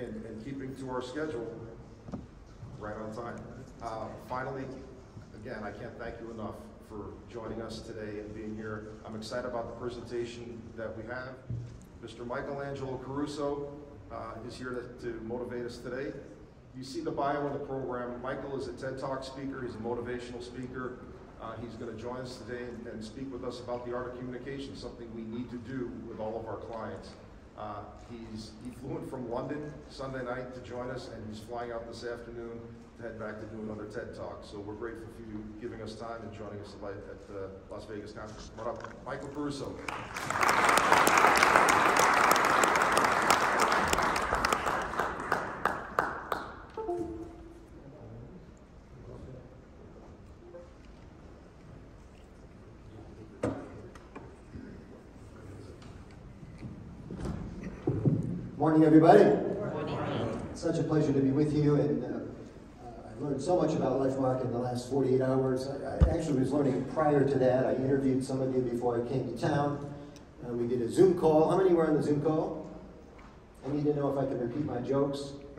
and, and keeping to our schedule right on time. Uh, finally, again, I can't thank you enough for joining us today and being here. I'm excited about the presentation that we have. Mr. Michael Angelo Caruso uh, is here to, to motivate us today. You see the bio in the program. Michael is a TED Talk speaker. He's a motivational speaker. Uh, he's going to join us today and, and, speak with us about the art of communication, something we need to do with all of our clients. Uh, he's, he flew in from London Sunday night to join us, and he's flying out this afternoon to head back to do another TED Talk. So we're grateful for you giving us time and joining us tonight at the Las Vegas conference. Come on up, Michael Caruso. Morning, everybody. Morning. Such a pleasure to be with you, and uh, I learned so much about LifeMark in the last 48 hours. I, I, actually was learning prior to that. I interviewed some of you before I came to town. Uh, we did a Zoom call. How many were on the Zoom call? I need to know if I can repeat my jokes.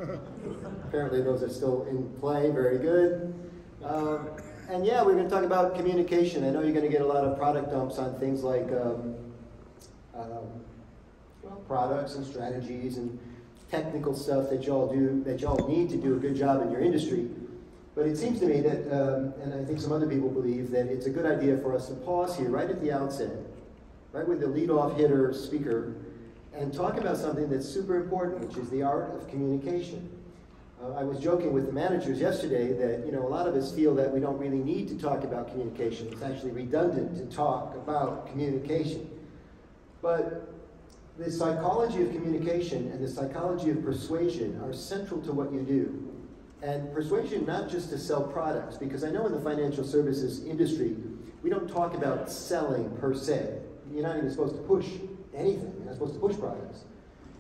Apparently, those are still in play. Very good. Um, and yeah, we're going to talk about communication. I know you're going to get a lot of product dumps on things like. Um, um, products and strategies and technical stuff that y'all do, that y'all need to do a good job in your industry. But it seems to me that, um, and I think some other people believe, that it's a good idea for us to pause here right at the outset, right with the lead-off hitter speaker, and talk about something that's super important, which is the art of communication. Uh, I was joking with the managers yesterday that you know a lot of us feel that we don't really need to talk about communication. It's actually redundant to talk about communication. But the psychology of communication and the psychology of persuasion are central to what you do. And persuasion, not just to sell products, because I know in the financial services industry, we don't talk about selling per se. You're not even supposed to push anything. You're not supposed to push products.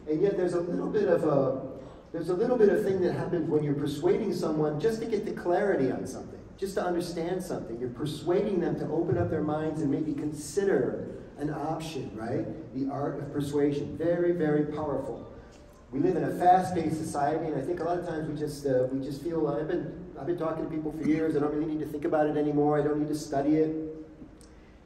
And yet there's a little bit of a there's a little bit of thing that happens when you're persuading someone just to get the clarity on something, just to understand something. You're persuading them to open up their minds and maybe consider an option, right? The art of persuasion. Very, very powerful. We live in a fast-paced society, and I think a lot of times we just uh, we just feel uh, I've been I've been talking to people for years. I don't really need to think about it anymore. I don't need to study it.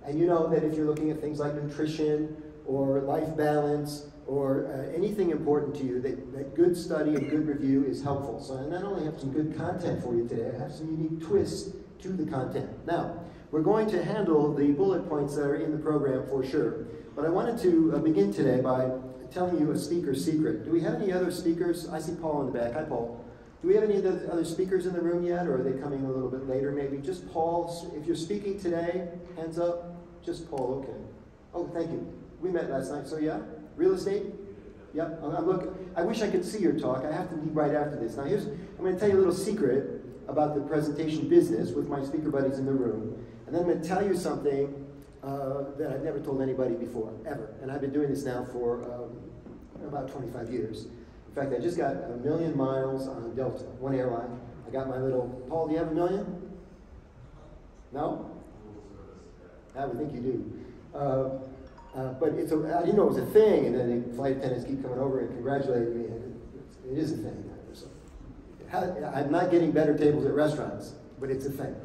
And you know that if you're looking at things like nutrition or life balance or uh, anything important to you, that, that good study and good review is helpful. So I not only have some good content for you today, I have some unique twists to the content. Now, we're going to handle the bullet points that are in the program for sure. But I wanted to uh, begin today by telling you a speaker secret. Do we have any other speakers? I see Paul in the back. Hi, Paul. Do we have any other speakers in the room yet, or are they coming a little bit later maybe? Just Paul. If you're speaking today, hands up. Just Paul, okay. Oh, thank you. We met last night, so yeah? Real estate? Yep. I'm look, I wish I could see your talk. I have to leave right after this. Now, here's, I'm going to tell you a little secret about the presentation business with my speaker buddies in the room. And then I'm going to tell you something uh, that I've never told anybody before, ever. And I've been doing this now for um, about 25 years. In fact, I just got a million miles on Delta, one airline. I got my little, Paul, do you have a million? No? I would think you do. Uh, uh, but it's a, I didn't know it was a thing, and then the flight attendants keep coming over and congratulating me. And it, it is a thing. So, I'm not getting better tables at restaurants, but it's a thing.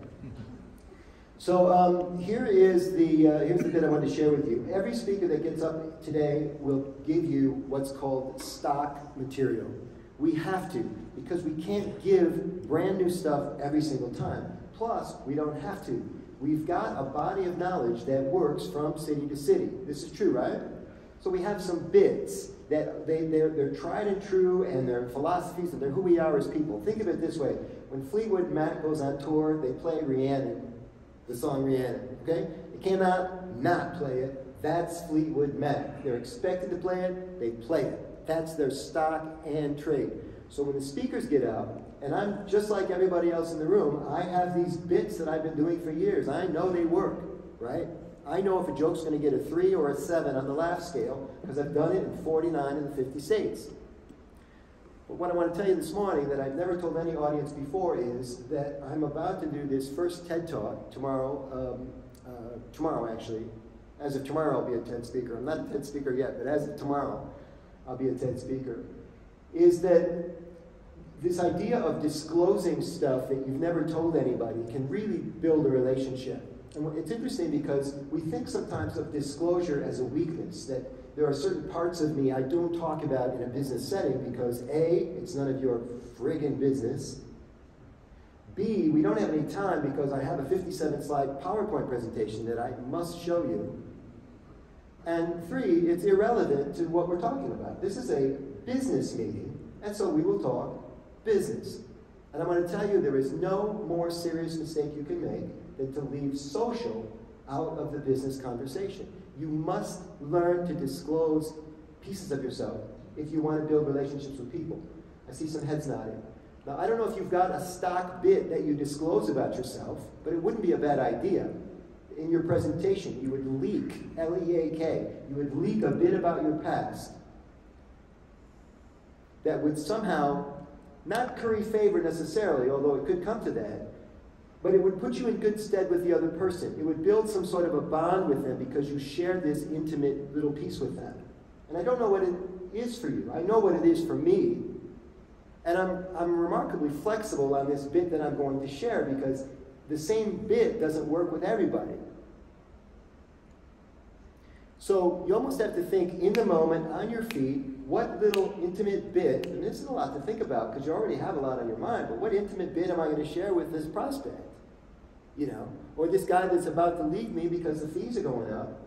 So um, here is the uh, here's the bit I wanted to share with you. Every speaker that gets up today will give you what's called stock material. We have to because we can't give brand new stuff every single time. Plus, we don't have to. We've got a body of knowledge that works from city to city. This is true, right? So we have some bits that they, they're, they're tried and true and they're philosophies and they're who we are as people. Think of it this way. When Fleetwood Mac goes on tour, they play Rhiannon the song Rhiannon, okay? You cannot not play it. That's Fleetwood Mac. They're expected to play it, they play it. That's their stock and trade. So when the speakers get out, and I'm just like everybody else in the room, I have these bits that I've been doing for years. I know they work, right? I know if a joke's going to get a 3 or a 7 on the laugh scale because I've done it in 49 of the 50 states. But what I want to tell you this morning that I've never told any audience before is that I'm about to do this first TED Talk tomorrow, um, uh, tomorrow actually. As of tomorrow, I'll be a TED speaker. I'm not a TED speaker yet, but as of tomorrow, I'll be a TED speaker. is that this idea of disclosing stuff that you've never told anybody can really build a relationship. And it's interesting because we think sometimes of disclosure as a weakness, that there are certain parts of me I don't talk about in a business setting because A, it's none of your friggin' business. B, we don't have any time because I have a 57 slide PowerPoint presentation that I must show you. And three, it's irrelevant to what we're talking about. This is a business meeting, and so we will talk business. And I'm going to tell you there is no more serious mistake you can make than to leave social out of the business conversation. You must learn to disclose pieces of yourself if you want to build relationships with people. I see some heads nodding. Now, I don't know if you've got a stock bit that you disclose about yourself, but it wouldn't be a bad idea. In your presentation, you would leak, L E A K, you would leak a bit about your past that would somehow not curry favor necessarily, although it could come to that, but it would put you in good stead with the other person. It would build some sort of a bond with them because you shared this intimate little piece with them. And I don't know what it is for you. I know what it is for me. And I'm, I'm remarkably flexible on this bit that I'm going to share because the same bit doesn't work with everybody. So you almost have to think in the moment, on your feet, what little intimate bit, and this is a lot to think about because you already have a lot on your mind, but what intimate bit am I going to share with this prospect? You know, or this guy that's about to leave me because the fees are going up.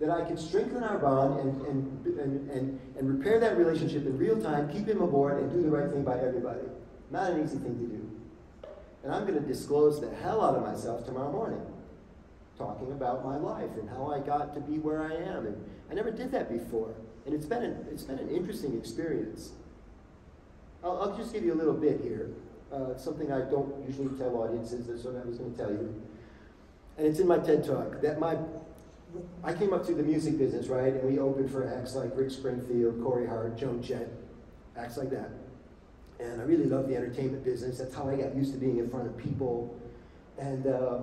That I can strengthen our bond and, and, and, and, and repair that relationship in real time, keep him aboard, and do the right thing by everybody. Not an easy thing to do. And I'm going to disclose the hell out of myself tomorrow morning, talking about my life and how I got to be where I am. And I never did that before. And it's been an, it's been an interesting experience. I'll, I'll just give you a little bit here. Uh, something I don't usually tell audiences, that's what I was going to tell you. And it's in my TED Talk that my I came up through the music business, right? And we opened for acts like Rick Springfield, Corey Hart, Joan Jett, acts like that. And I really love the entertainment business. That's how I got used to being in front of people. And uh,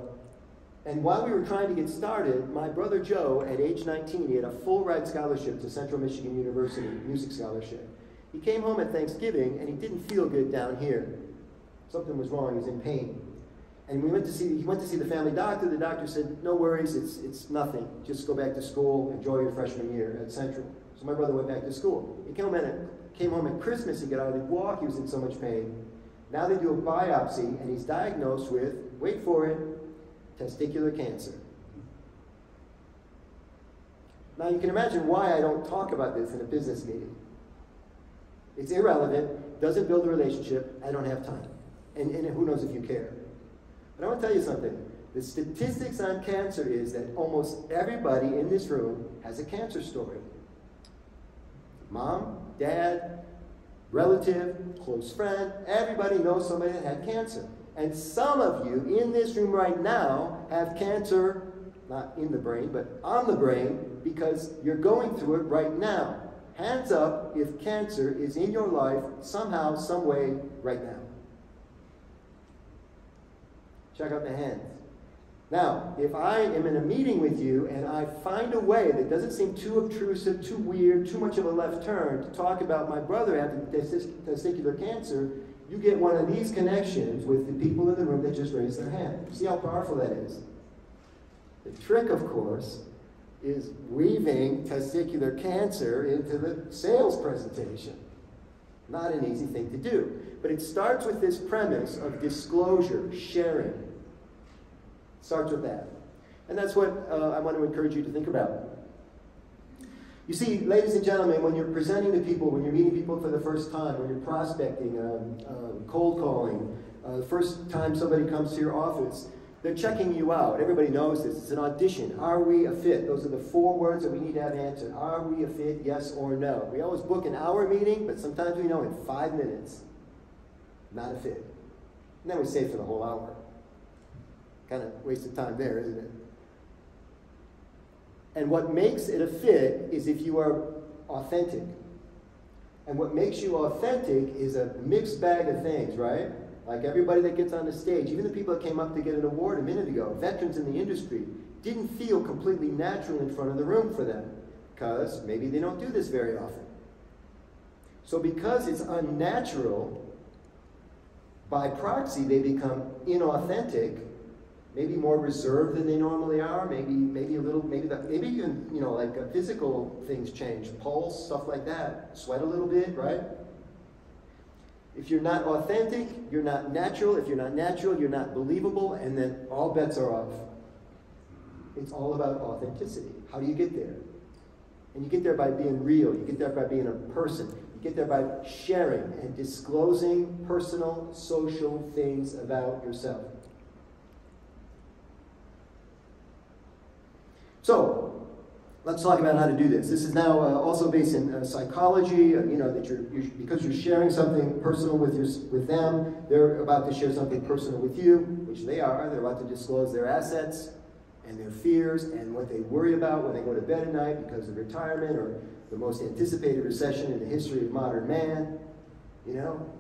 and while we were trying to get started, my brother Joe, at age 19, he had a full ride scholarship to Central Michigan University, music scholarship. He came home at Thanksgiving and he didn't feel good down here. Something was wrong, he was in pain. And we went to see, he went to see the family doctor. The doctor said, no worries, it's, it's nothing. Just go back to school, enjoy your freshman year at Central. So my brother went back to school. He came home at, came home at Christmas, he could hardly walk, he was in so much pain. Now they do a biopsy and he's diagnosed with, wait for it, testicular cancer. Now you can imagine why I don't talk about this in a business meeting. It's irrelevant, doesn't build a relationship, I don't have time. And, and who knows if you care. But I want to tell you something. The statistics on cancer is that almost everybody in this room has a cancer story. Mom, dad, relative, close friend, everybody knows somebody that had cancer. And some of you in this room right now have cancer, not in the brain, but on the brain, because you're going through it right now. Hands up if cancer is in your life somehow, some way, right now. Check out the hands. Now, if I am in a meeting with you and I find a way that doesn't seem too obtrusive, too weird, too much of a left turn to talk about my brother having testicular cancer, you get one of these connections with the people in the room that just raised their hand. See how powerful that is? The trick, of course, is weaving testicular cancer into the sales presentation. Not an easy thing to do. But it starts with this premise of disclosure, sharing. Starts with that. And that's what uh, I want to encourage you to think about. You see, ladies and gentlemen, when you're presenting to people, when you're meeting people for the first time, when you're prospecting, um, uh, cold calling, uh, the first time somebody comes to your office, they're checking you out. Everybody knows this. It's an audition. Are we a fit? Those are the four words that we need to have answered. Are we a fit, yes or no? We always book an hour meeting, but sometimes we know in five minutes, not a fit. And then we stay for the whole hour. Kind of wasted time there, isn't it? And what makes it a fit is if you are authentic. And what makes you authentic is a mixed bag of things, right? Like everybody that gets on the stage, even the people that came up to get an award a minute ago, veterans in the industry, didn't feel completely natural in front of the room for them because maybe they don't do this very often. So, because it's unnatural, by proxy, they become inauthentic, maybe more reserved than they normally are. Maybe, maybe a little, maybe that, maybe even you know, like uh, physical things change, pulse, stuff like that. Sweat a little bit, right? If you're not authentic, you're not natural. If you're not natural, you're not believable, and then all bets are off. It's all about authenticity. How do you get there? And you get there by being real. You get there by being a person. You get there by sharing and disclosing personal, social things about yourself. So, let's talk about how to do this. This is now uh, also based in uh, psychology. Uh, you know that you're, you're, because you're sharing something personal with your, with them. They're about to share something personal with you, which they are. They're about to disclose their assets and their fears and what they worry about when they go to bed at night because of retirement or the most anticipated recession in the history of modern man. You know?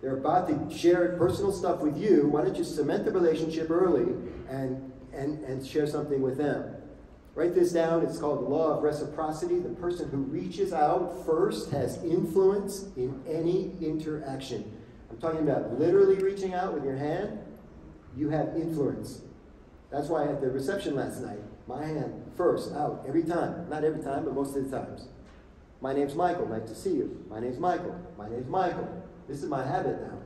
They're about to share personal stuff with you. Why don't you cement the relationship early and, and, and share something with them? Write this down. It's called the law of reciprocity. The person who reaches out first has influence in any interaction. I'm talking about literally reaching out with your hand. You have influence. That's why at the reception last night, my hand first out every time. Not every time, but most of the times. My name's Michael. Nice to see you. My name's Michael. My name's Michael. This is my habit now.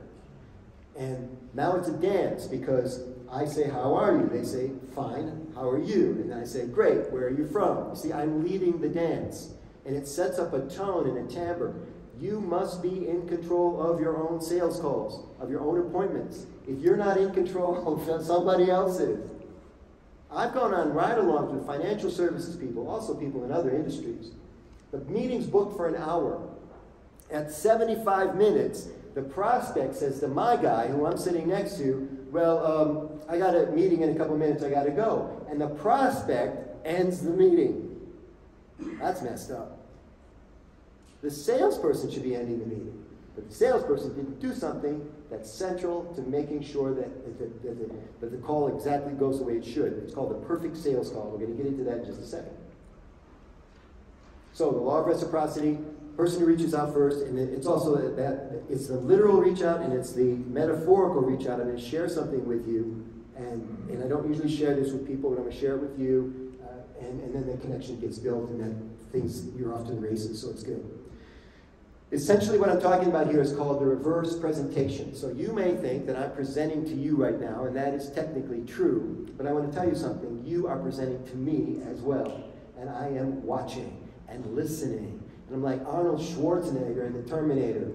And now it's a dance because I say, How are you? They say, Fine. How are you? And I say, Great. Where are you from? You see, I'm leading the dance. And it sets up a tone and a timbre. You must be in control of your own sales calls, of your own appointments. If you're not in control, somebody else is. I've gone on ride alongs with financial services people, also people in other industries. The meeting's booked for an hour. At 75 minutes, the prospect says to my guy, who I'm sitting next to, Well, um, I got a meeting in a couple minutes, I got to go. And the prospect ends the meeting. That's messed up. The salesperson should be ending the meeting. But the salesperson didn't do something that's central to making sure that, that, that, that, the call exactly goes the way it should. It's called the perfect sales call. We're going to get into that in just a second. So the law of reciprocity, person who reaches out first, and it's also that it's the literal reach out and it's the metaphorical reach out. I'm going to share something with you, and, and I don't usually share this with people, but I'm going to share it with you, uh, and, and then the connection gets built, and then things, you're often races, so it's good. Essentially, what I'm talking about here is called the reverse presentation. So you may think that I'm presenting to you right now, and that is technically true, but I want to tell you something. You are presenting to me as well, and I am watching and listening. And I'm like Arnold Schwarzenegger in The Terminator.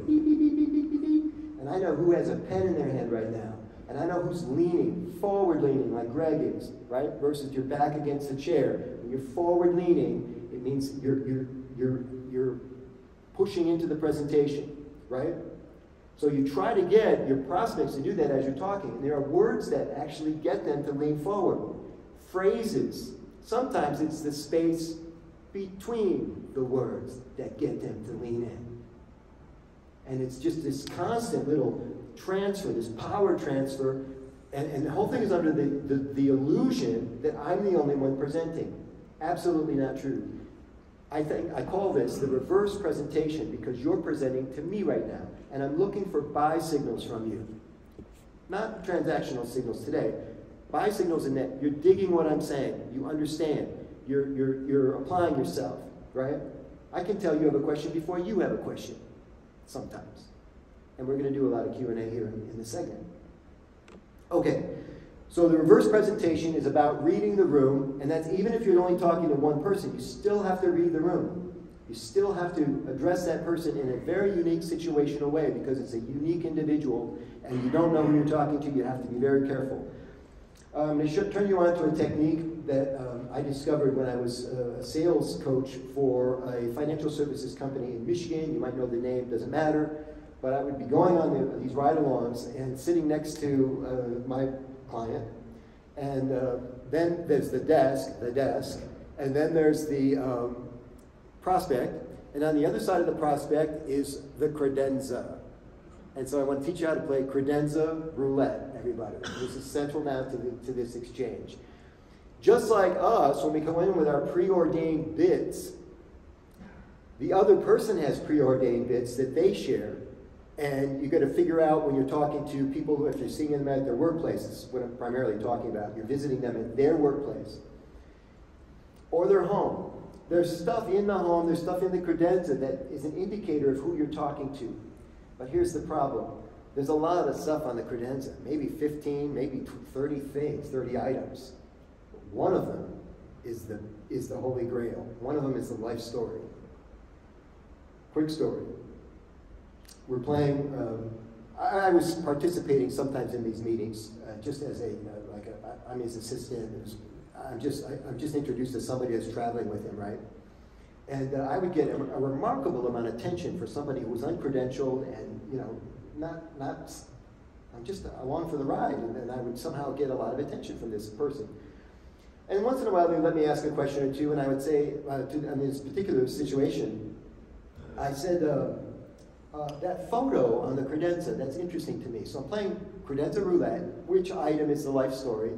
and I know who has a pen in their hand right now. And I know who's leaning, forward leaning, like Greg is, right? Versus your back against the chair. When you're forward leaning, it means you're, you're, you're, you're pushing into the presentation, right? So you try to get your prospects to do that as you're talking. And there are words that actually get them to lean forward. Phrases. Sometimes it's the space between the words that get them to lean in. And it's just this constant little transfer, this power transfer. And, and the whole thing is under the, the, the illusion that I'm the only one presenting. Absolutely not true. I think I call this the reverse presentation because you're presenting to me right now, and I'm looking for buy signals from you. Not transactional signals today. Buy signals in that you're digging what I'm saying. You understand. You're, you're, you're applying yourself, right? I can tell you have a question before you have a question, sometimes. And we're going to do a lot of Q&A here in, in a second. Okay, so the reverse presentation is about reading the room, and that's even if you're only talking to one person, you still have to read the room. You still have to address that person in a very unique situational way because it's a unique individual and you don't know who you're talking to. You have to be very careful. Um, I should turn you on to a technique that um, I discovered when I was a sales coach for a financial services company in Michigan. You might know the name, doesn't matter. But I would be going on the, these ride alongs and sitting next to uh, my client. And uh, then there's the desk, the desk, and then there's the um, prospect. And on the other side of the prospect is the credenza. And so I want to teach you how to play credenza roulette, everybody. This is central now to, the, to this exchange. Just like us, when we come in with our preordained bits, The other person has preordained bits that they share. And you got to figure out when you're talking to people if you're seeing them at their workplaces, what I'm primarily talking about, you're visiting them at their workplace or their home. There's stuff in the home, there's stuff in the credenza that is an indicator of who you're talking to. But here's the problem there's a lot of stuff on the credenza, maybe 15, maybe 30 things, 30 items. One of them is the, is the Holy Grail, one of them is the life story. Quick story. We're playing, um, I, I, was participating sometimes in these meetings uh, just as a, uh, like a, I'm his assistant. I'm just, I, am just introduced to somebody that's traveling with him, right? And uh, I would get a, a, remarkable amount of attention for somebody who was uncredentialed and, you know, not, not, I'm just along for the ride. And then I would somehow get a lot of attention from this person. And once in a while, they let me ask a question or two, and I would say, uh, to, in this particular situation, I said, uh, uh, that photo on the credenza, that's interesting to me. So I'm playing credenza roulette. Which item is the life story?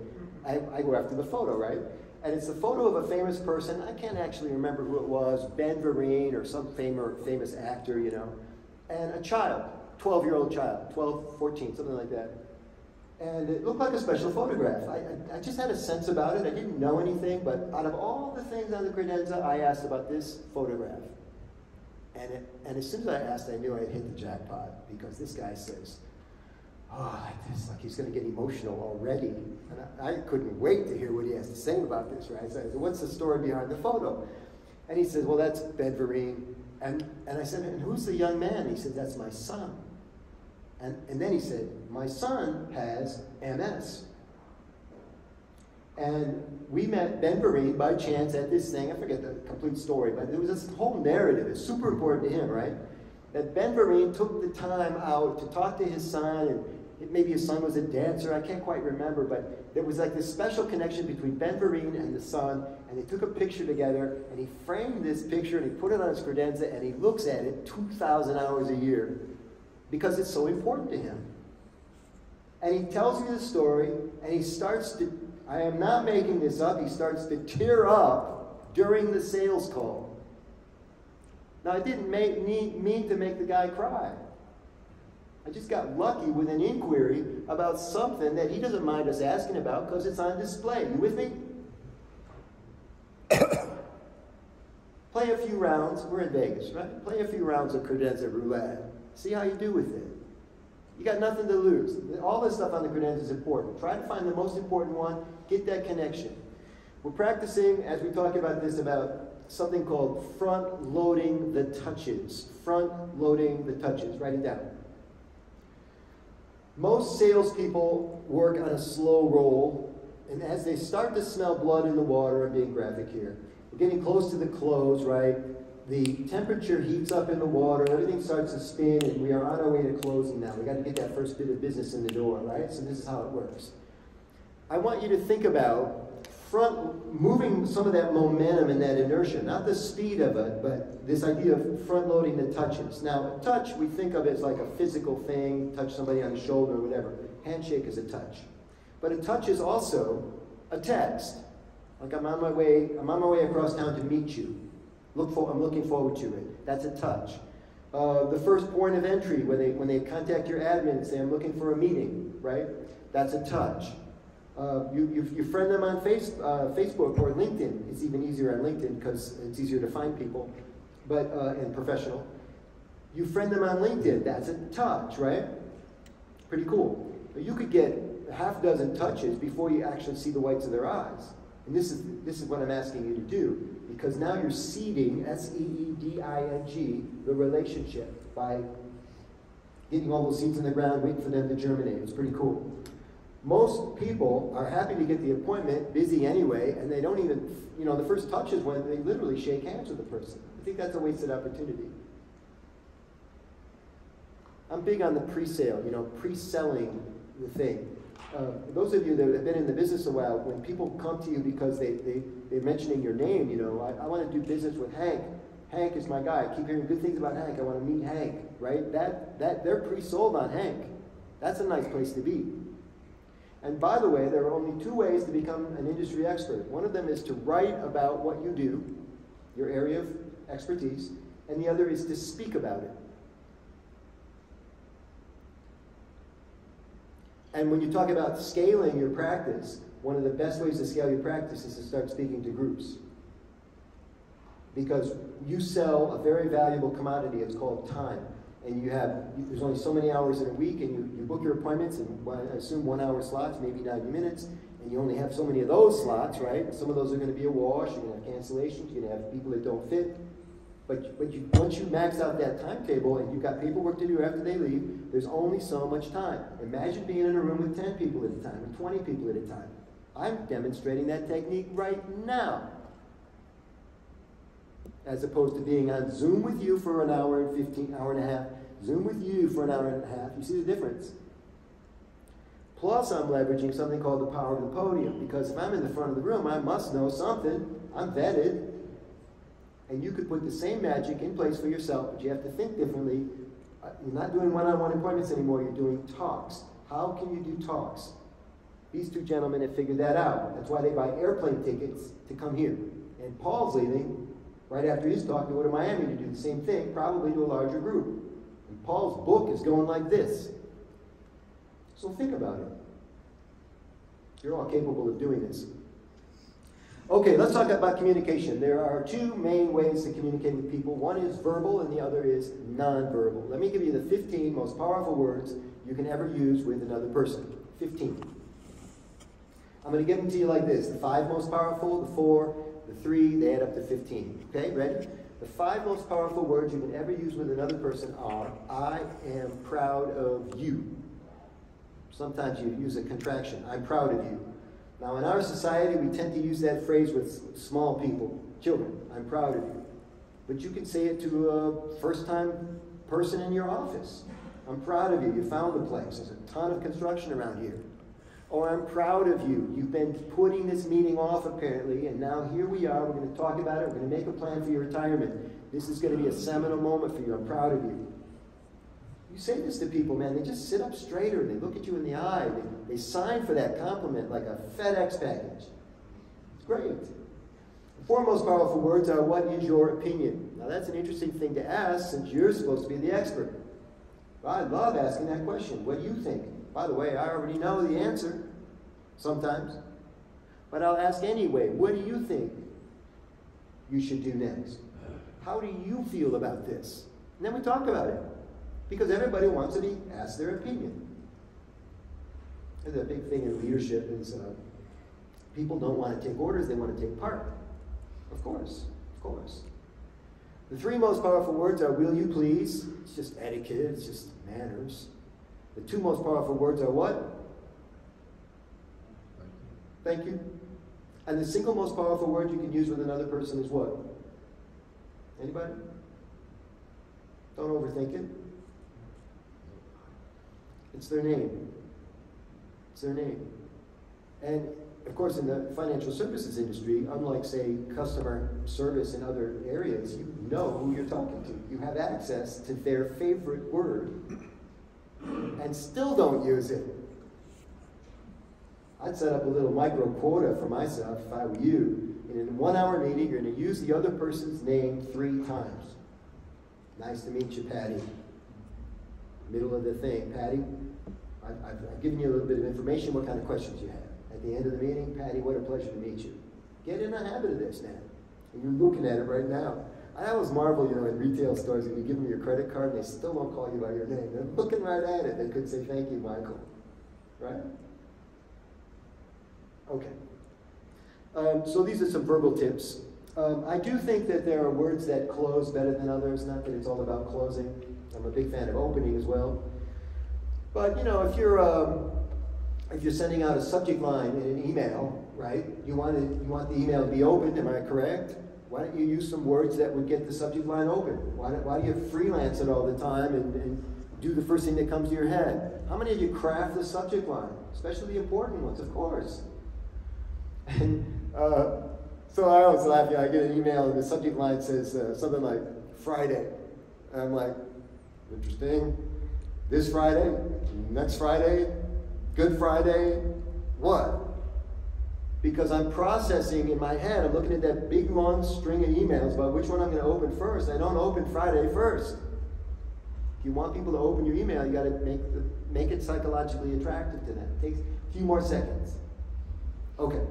I, I go after the photo, right? And it's the photo of a famous person. I can't actually remember who it was, Ben Vereen or some famous, famous actor, you know, and a child, 12 year old child, 12, 14, something like that. And it looked like a special photograph. I, I, I, just had a sense about it. I didn't know anything, but out of all the things on the credenza, I asked about this photograph. And, it, and as soon as I asked, I knew I had hit the jackpot because this guy says, oh, like this, like he's going to get emotional already. And I, I, couldn't wait to hear what he has to say about this, right? So I said, what's the story behind the photo? And he says, well, that's Ben Vereen. And, and I said, and who's the young man? He said, that's my son. And, and then he said, my son has MS. And we met Ben Vereen by chance at this thing. I forget the complete story, but there was this whole narrative. It's super important to him, right? That Ben Vereen took the time out to talk to his son, and maybe his son was a dancer. I can't quite remember, but there was like this special connection between Ben Vereen and the son, and they took a picture together, and he framed this picture and he put it on his credenza, and he looks at it 2,000 hours a year because it's so important to him. And he tells me the story, and he starts to I am not making this up. He starts to tear up during the sales call. Now, I didn't make, need, mean to make the guy cry. I just got lucky with an inquiry about something that he doesn't mind us asking about because it's on display. You with me? Play a few rounds. We're in Vegas, right? Play a few rounds of credenza roulette. See how you do with it. You got nothing to lose. All this stuff on the credenza is important. Try to find the most important one, get that connection. We're practicing, as we talk about this, about something called front loading the touches. Front loading the touches. Write it down. Most salespeople work on a slow roll, and as they start to smell blood in the water, I'm being graphic here, we're getting close to the close, right? The temperature heats up in the water, everything starts to spin, and we are on our way to closing now. We got to get that first bit of business in the door, right? So this is how it works. I want you to think about front moving some of that momentum and that inertia, not the speed of it, but this idea of front loading the touches. Now, touch we think of as like a physical thing, touch somebody on the shoulder or whatever. Handshake is a touch. But a touch is also a text. Like I'm on my way, I'm on my way across town to meet you. Look for, I'm looking forward to it. That's a touch. Uh, the first point of entry, when they, when they contact your admin and say, I'm looking for a meeting, right? That's a touch. Uh, you, you, you, friend them on face, uh, Facebook or LinkedIn. It's even easier on LinkedIn because it's easier to find people but, uh, and professional. You friend them on LinkedIn. That's a touch, right? Pretty cool. You could get a half dozen touches before you actually see the whites of their eyes. And this is, this is what I'm asking you to do because now you're seeding, S E E D I N G, the relationship by getting all those seeds in the ground, waiting for them to germinate. It's pretty cool. Most people are happy to get the appointment, busy anyway, and they don't even, you know, the first touch is when they literally shake hands with the person. I think that's a wasted opportunity. I'm big on the pre sale, you know, pre selling the thing. Uh, those of you that have been in the business a while, when people come to you because they, they, they're mentioning your name, you know, I, I want to do business with Hank. Hank is my guy. I keep hearing good things about Hank. I want to meet Hank, right? That, that, they're pre-sold on Hank. That's a nice place to be. And by the way, there are only two ways to become an industry expert. One of them is to write about what you do, your area of expertise, and the other is to speak about it. And when you talk about scaling your practice, one of the best ways to scale your practice is to start speaking to groups. Because you sell a very valuable commodity, it's called time. And you have, there's only so many hours in a week, and you, you book your appointments in, I assume, one hour slots, maybe 90 minutes, and you only have so many of those slots, right? Some of those are going to be a wash, you're going to have cancellations, you're going to have people that don't fit. But, but you, once you max out that timetable and you've got paperwork to do after they leave, there's only so much time. Imagine being in a room with 10 people at a time or 20 people at a time. I'm demonstrating that technique right now. As opposed to being on Zoom with you for an hour and 15, hour and a half, Zoom with you for an hour and a half. You see the difference? Plus, I'm leveraging something called the power of the podium because if I'm in the front of the room, I must know something. I'm vetted. And you could put the same magic in place for yourself, but you have to think differently. Uh, you're not doing one on one appointments anymore, you're doing talks. How can you do talks? These two gentlemen have figured that out. That's why they buy airplane tickets to come here. And Paul's leaving right after his talk to go to Miami to do the same thing, probably to a larger group. And Paul's book is going like this. So think about it. You're all capable of doing this. Okay, let's talk about communication. There are two main ways to communicate with people. One is verbal and the other is nonverbal. Let me give you the 15 most powerful words you can ever use with another person. 15. I'm going to give them to you like this. The five most powerful, the four, the three, they add up to 15. Okay, ready? The five most powerful words you can ever use with another person are, I am proud of you. Sometimes you use a contraction. I'm proud of you. Now, in our society, we tend to use that phrase with small people, children. I'm proud of you. But you can say it to a first time person in your office. I'm proud of you. You found a place. There's a ton of construction around here. Or I'm proud of you. You've been putting this meeting off apparently, and now here we are. We're going to talk about it. We're going to make a plan for your retirement. This is going to be a seminal moment for you. I'm proud of you. You say this to people, man, they just sit up straighter. They look at you in the eye. They, they sign for that compliment like a FedEx package. It's great. The four most powerful words are, What is your opinion? Now, that's an interesting thing to ask since you're supposed to be the expert. I love asking that question. What do you think? By the way, I already know the answer sometimes. But I'll ask anyway. What do you think you should do next? How do you feel about this? And then we talk about it because everybody wants to be asked their opinion. The big thing in leadership is uh, people don't want to take orders, they want to take part. Of course, of course. The three most powerful words are will you please? It's just etiquette, it's just manners. The two most powerful words are what? Thank you. And the single most powerful word you can use with another person is what? Anybody? Don't overthink it. It's their name. It's their name. And of course, in the financial services industry, unlike, say, customer service in other areas, you know who you're talking to. You have access to their favorite word and still don't use it. I'd set up a little micro quota for myself if I were you. And in a one hour meeting, you're going to use the other person's name three times. Nice to meet you, Patty middle of the thing, Patty, I've, I've, I've, given you a little bit of information, what kind of questions you have. At the end of the meeting, Patty, what a pleasure to meet you. Get in the habit of this now. And you're looking at it right now. I always marvel, you know, in retail stores, when you give them your credit card, and they still won't call you by your name. They're looking right at it. They could say, thank you, Michael. Right? Okay. Um, so these are some verbal tips. Um, I do think that there are words that close better than others, not that it's all about closing. I'm a big fan of opening as well. But you know, if you're um, if you're sending out a subject line in an email, right? You want you want the email to be open. Am I correct? Why don't you use some words that would get the subject line open? Why, do, why do you freelance it all the time and, and do the first thing that comes to your head? How many of you craft the subject line, especially the important ones, of course? And uh, so I always laugh. Know, I get an email and the subject line says uh, something like Friday. And I'm like, Interesting. This Friday, next Friday, Good Friday, what? because I'm processing in my head. I'm looking at that big long string of emails about which one I'm going to open first. I don't open Friday first. If you want people to open your email, you got to make the, make it psychologically attractive to them. It takes a few more seconds. Okay.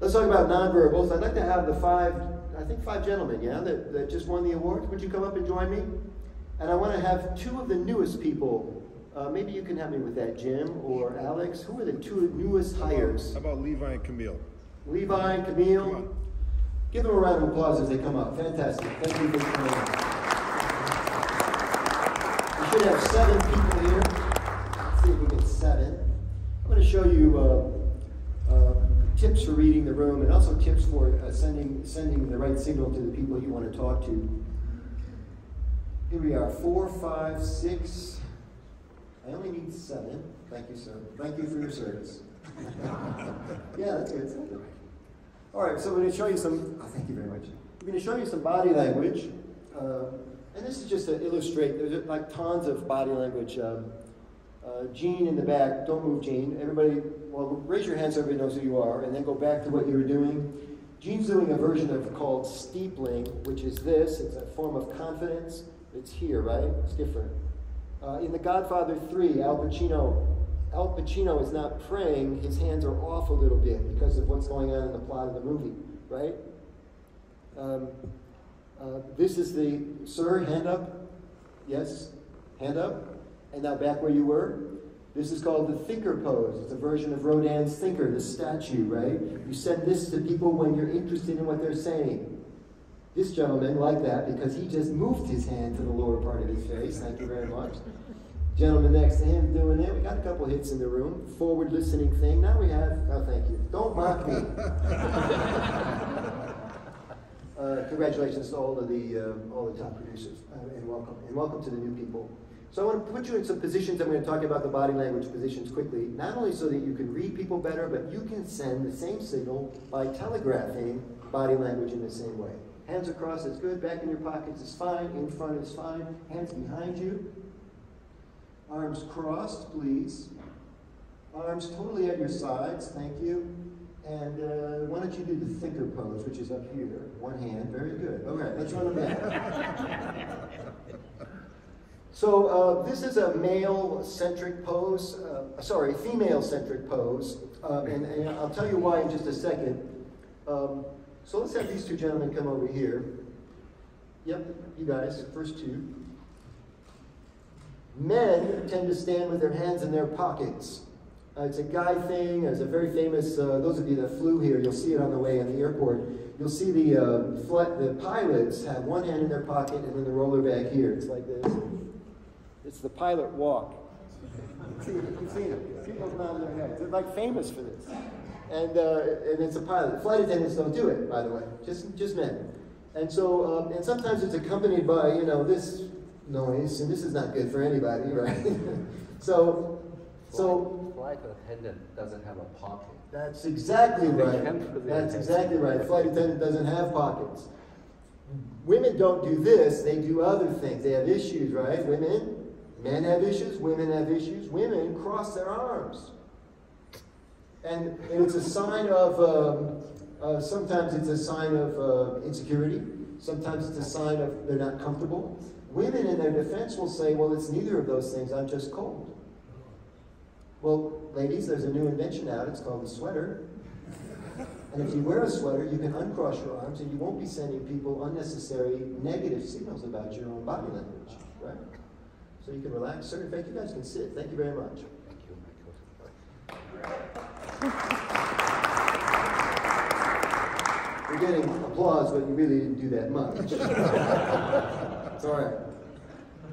Let's talk about nonverbals. I'd like to have the five, I think five gentlemen, yeah, that, that just won the award. Would you come up and join me? And I want to have two of the newest people. Uh, maybe you can help me with that, Jim or Alex. Who are the two newest hires? How about Levi and Camille? Levi and Camille. Give them a round of applause as they come up. Fantastic. Thank you for coming. We should have seven people here. Let's see if we get seven. I'm going to show you uh, uh, tips for reading the room and also tips for uh, sending sending the right signal to the people you want to talk to. Here we are, four, five, six. I only need seven. Thank you, sir. Thank you for your service. yeah, that's good. All right, so we're going to show you some. Oh, thank you very much. We're going to show you some body language, uh, and this is just to illustrate. There's like tons of body language. Um, uh, Gene in the back, don't move, Gene. Everybody, well, raise your hand so everybody knows who you are, and then go back to what you were doing. Gene's doing a version of called steepling, which is this. It's a form of confidence. It's here, right? It's different. Uh, in The Godfather 3, Al Pacino, Al Pacino is not praying. His hands are off a little bit because of what's going on in the plot of the movie, right? Um, uh, this is the, sir, hand up. Yes, hand up. And now back where you were. This is called the thinker pose. It's a version of Rodin's thinker, the statue, right? You send this to people when you're interested in what they're saying. This gentleman like that because he just moved his hand to the lower part of his face. Thank you very much. Gentleman next to him doing it. We got a couple hits in the room. Forward listening thing. Now we have. Oh, thank you. Don't mock me. uh, congratulations to all of the uh, all the top producers, uh, and welcome and welcome to the new people. So I want to put you in some positions. I'm going to talk about the body language positions quickly, not only so that you can read people better, but you can send the same signal by telegraphing body language in the same way. Hands across is good, back in your pockets is fine, in front is fine, hands behind you. Arms crossed, please. Arms totally at your sides, thank you. And uh, why don't you do the thinker pose, which is up here. One hand, very good. Okay, let's run them back. So uh, this is a male-centric pose, uh, sorry, female-centric pose, um, and, and, I'll tell you why in just a second. Um, so let's have these two gentlemen come over here. Yep, you guys, first two. Men tend to stand with their hands in their pockets. Uh, it's a guy thing. It's a very famous. Uh, those of you that flew here, you'll see it on the way in the airport. You'll see the uh, the pilots have one hand in their pocket and then the roller bag here. It's like this. It's the pilot walk. you see it. People nod their heads. They're like famous for this. And, uh, and it's a pilot. Flight attendants don't do it, by the way. Just, just men. And so, um, and sometimes it's accompanied by, you know, this noise, and this is not good for anybody, right? so, so. Flight attendant doesn't have a pocket. That's exactly right. That's exactly right. Flight attendant doesn't have pockets. Women don't do this, they do other things. They have issues, right? Women, Men have issues, women have issues. Women cross their arms. And, and it's a sign of, um, uh, sometimes it's a sign of uh, insecurity. Sometimes it's a sign of they're not comfortable. Women in their defense will say, well, it's neither of those things, I'm just cold. Well, ladies, there's a new invention out, it's called a sweater. And if you wear a sweater, you can uncross your arms and you won't be sending people unnecessary negative signals about your own body language, right? So you can relax. Sir, fact, you guys can sit. Thank you very much. Thank you, We're getting applause, but you really didn't do that much. it's all right.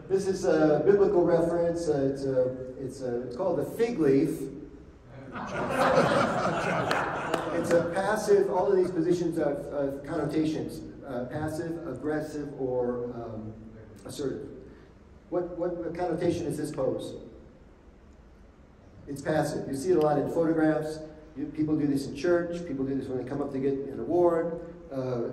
This is a biblical reference. Uh, it's, a, it's, a, it's called the fig leaf. it's a passive, all of these positions have, have connotations uh, passive, aggressive, or um, assertive. What, what connotation is this pose? It's passive. You see it a lot in photographs. You, people do this in church. People do this when they come up to get an award. Uh,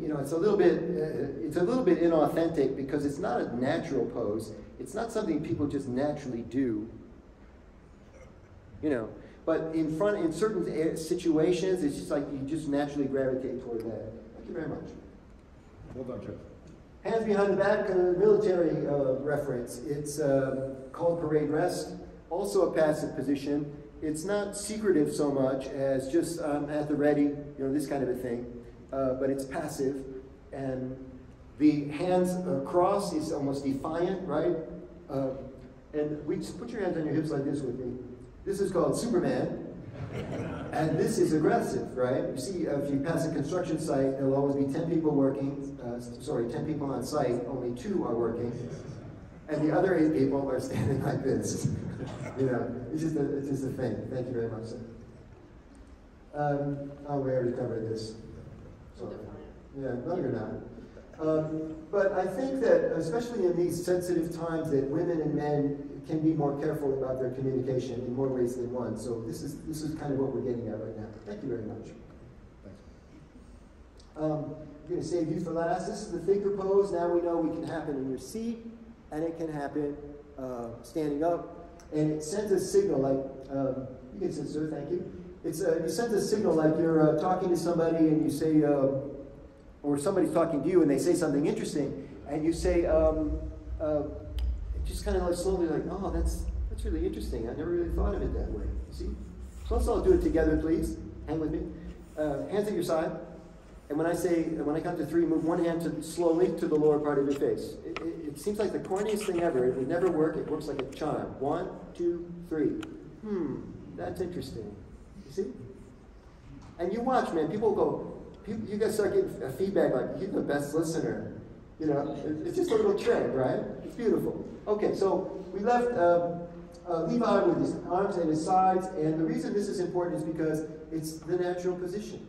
you know, it's a little bit, uh, it's a little bit inauthentic because it's not a natural pose. It's not something people just naturally do. You know, but in front, in certain situations, it's just like you just naturally gravitate toward that. Thank you very much. Well done, Jeff. Hands behind the back, uh, military uh, reference. It's uh, called parade rest, also a passive position. It's not secretive so much as just um, at the ready, you know, this kind of a thing, uh, but it's passive. And the hands across is almost defiant, right? Uh, and we just put your hands on your hips like this with me. This is called Superman. And this is aggressive, right? You see, if you pass a construction site, there'll always be 10 people working, uh, sorry, 10 people on site, only two are working, and the other eight people are standing like this. you know, it's just, a, it's just a thing. Thank you very much, sir. Um, oh, we already covered this. Sorry. Yeah, no, you're not. Um, but I think that, especially in these sensitive times, that women and men can be more careful about their communication in more ways than one. So this is this is kind of what we're getting at right now. Thank you very much. Thanks. Um, I'm going to save you for last. This is the thinker pose. Now we know we can happen in your seat, and it can happen uh, standing up, and it sends a signal like um, you can sit, sir. Thank you. It's uh, it sends a signal like you're uh, talking to somebody, and you say, uh, or somebody's talking to you, and they say something interesting, and you say, um, uh, just kind of like slowly, like, oh, that's that's really interesting. I never really thought of it that way. You see? So let's all do it together, please. Hang with me. Uh, hands at your side. And when I say, when I count to three, move one hand to, slowly to the lower part of your face. It, it, it seems like the corniest thing ever. It would never work. It works like a charm. One, two, three. Hmm, that's interesting. You see? And you watch, man. People go, you guys start getting feedback like, you're the best listener. You know, it- it's just a little trend, right? It's beautiful. Okay, so we left um, uh, Levi with his arms at his sides, and the reason this is important is because it's the natural position.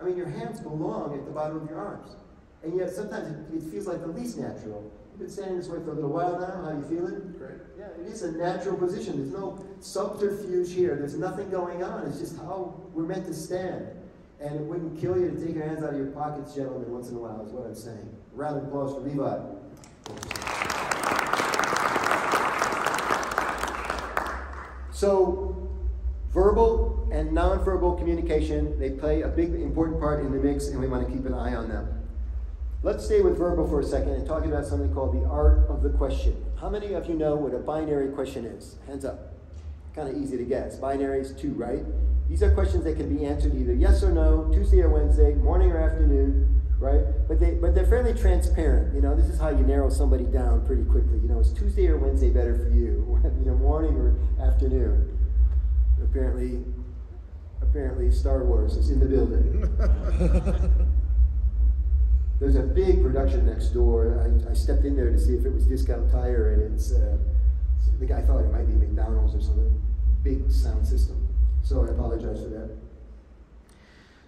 I mean, your hands belong at the bottom of your arms. And yet sometimes it, it feels like the least natural. You've been standing this way for a little while now. How you feeling? Great. Yeah, it is a natural position. There's no subterfuge here. There's nothing going on. It's just how we're meant to stand. And it wouldn't kill you to take your hands out of your pockets, gentlemen, once in a while, is what I'm saying. Round of applause for Levi. So, verbal and nonverbal communication, they play a big, important part in the mix, and we want to keep an eye on them. Let's stay with verbal for a second and talk about something called the art of the question. How many of you know what a binary question is? Hands up. Kind of easy to guess. Binary is two, right? These are questions that can be answered either yes or no, Tuesday or Wednesday, morning or afternoon, right? But they but they're fairly transparent. You know, this is how you narrow somebody down pretty quickly. You know, is Tuesday or Wednesday better for you? you know, morning or afternoon? Apparently, apparently Star Wars is in the building. There's a big production next door. I, I stepped in there to see if it was Discount Tire, and it's uh, the guy thought it might be McDonald's or something. Big sound system. So I apologize for that.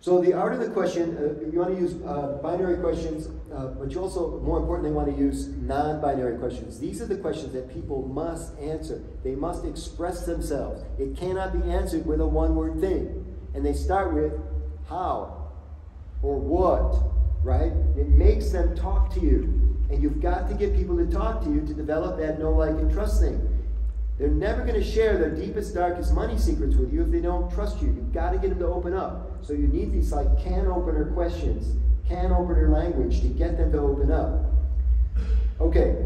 So the art of the question, uh, you want to use uh, binary questions, uh, but you also, more importantly, want to use non-binary questions. These are the questions that people must answer. They must express themselves. It cannot be answered with a one-word thing. And they start with how or what, right? It makes them talk to you. And you've got to get people to talk to you to develop that know, like, and trust thing. They're never going to share their deepest, darkest money secrets with you if they don't trust you. You've got to get them to open up. So you need these like can opener questions, can opener language to get them to open up. Okay.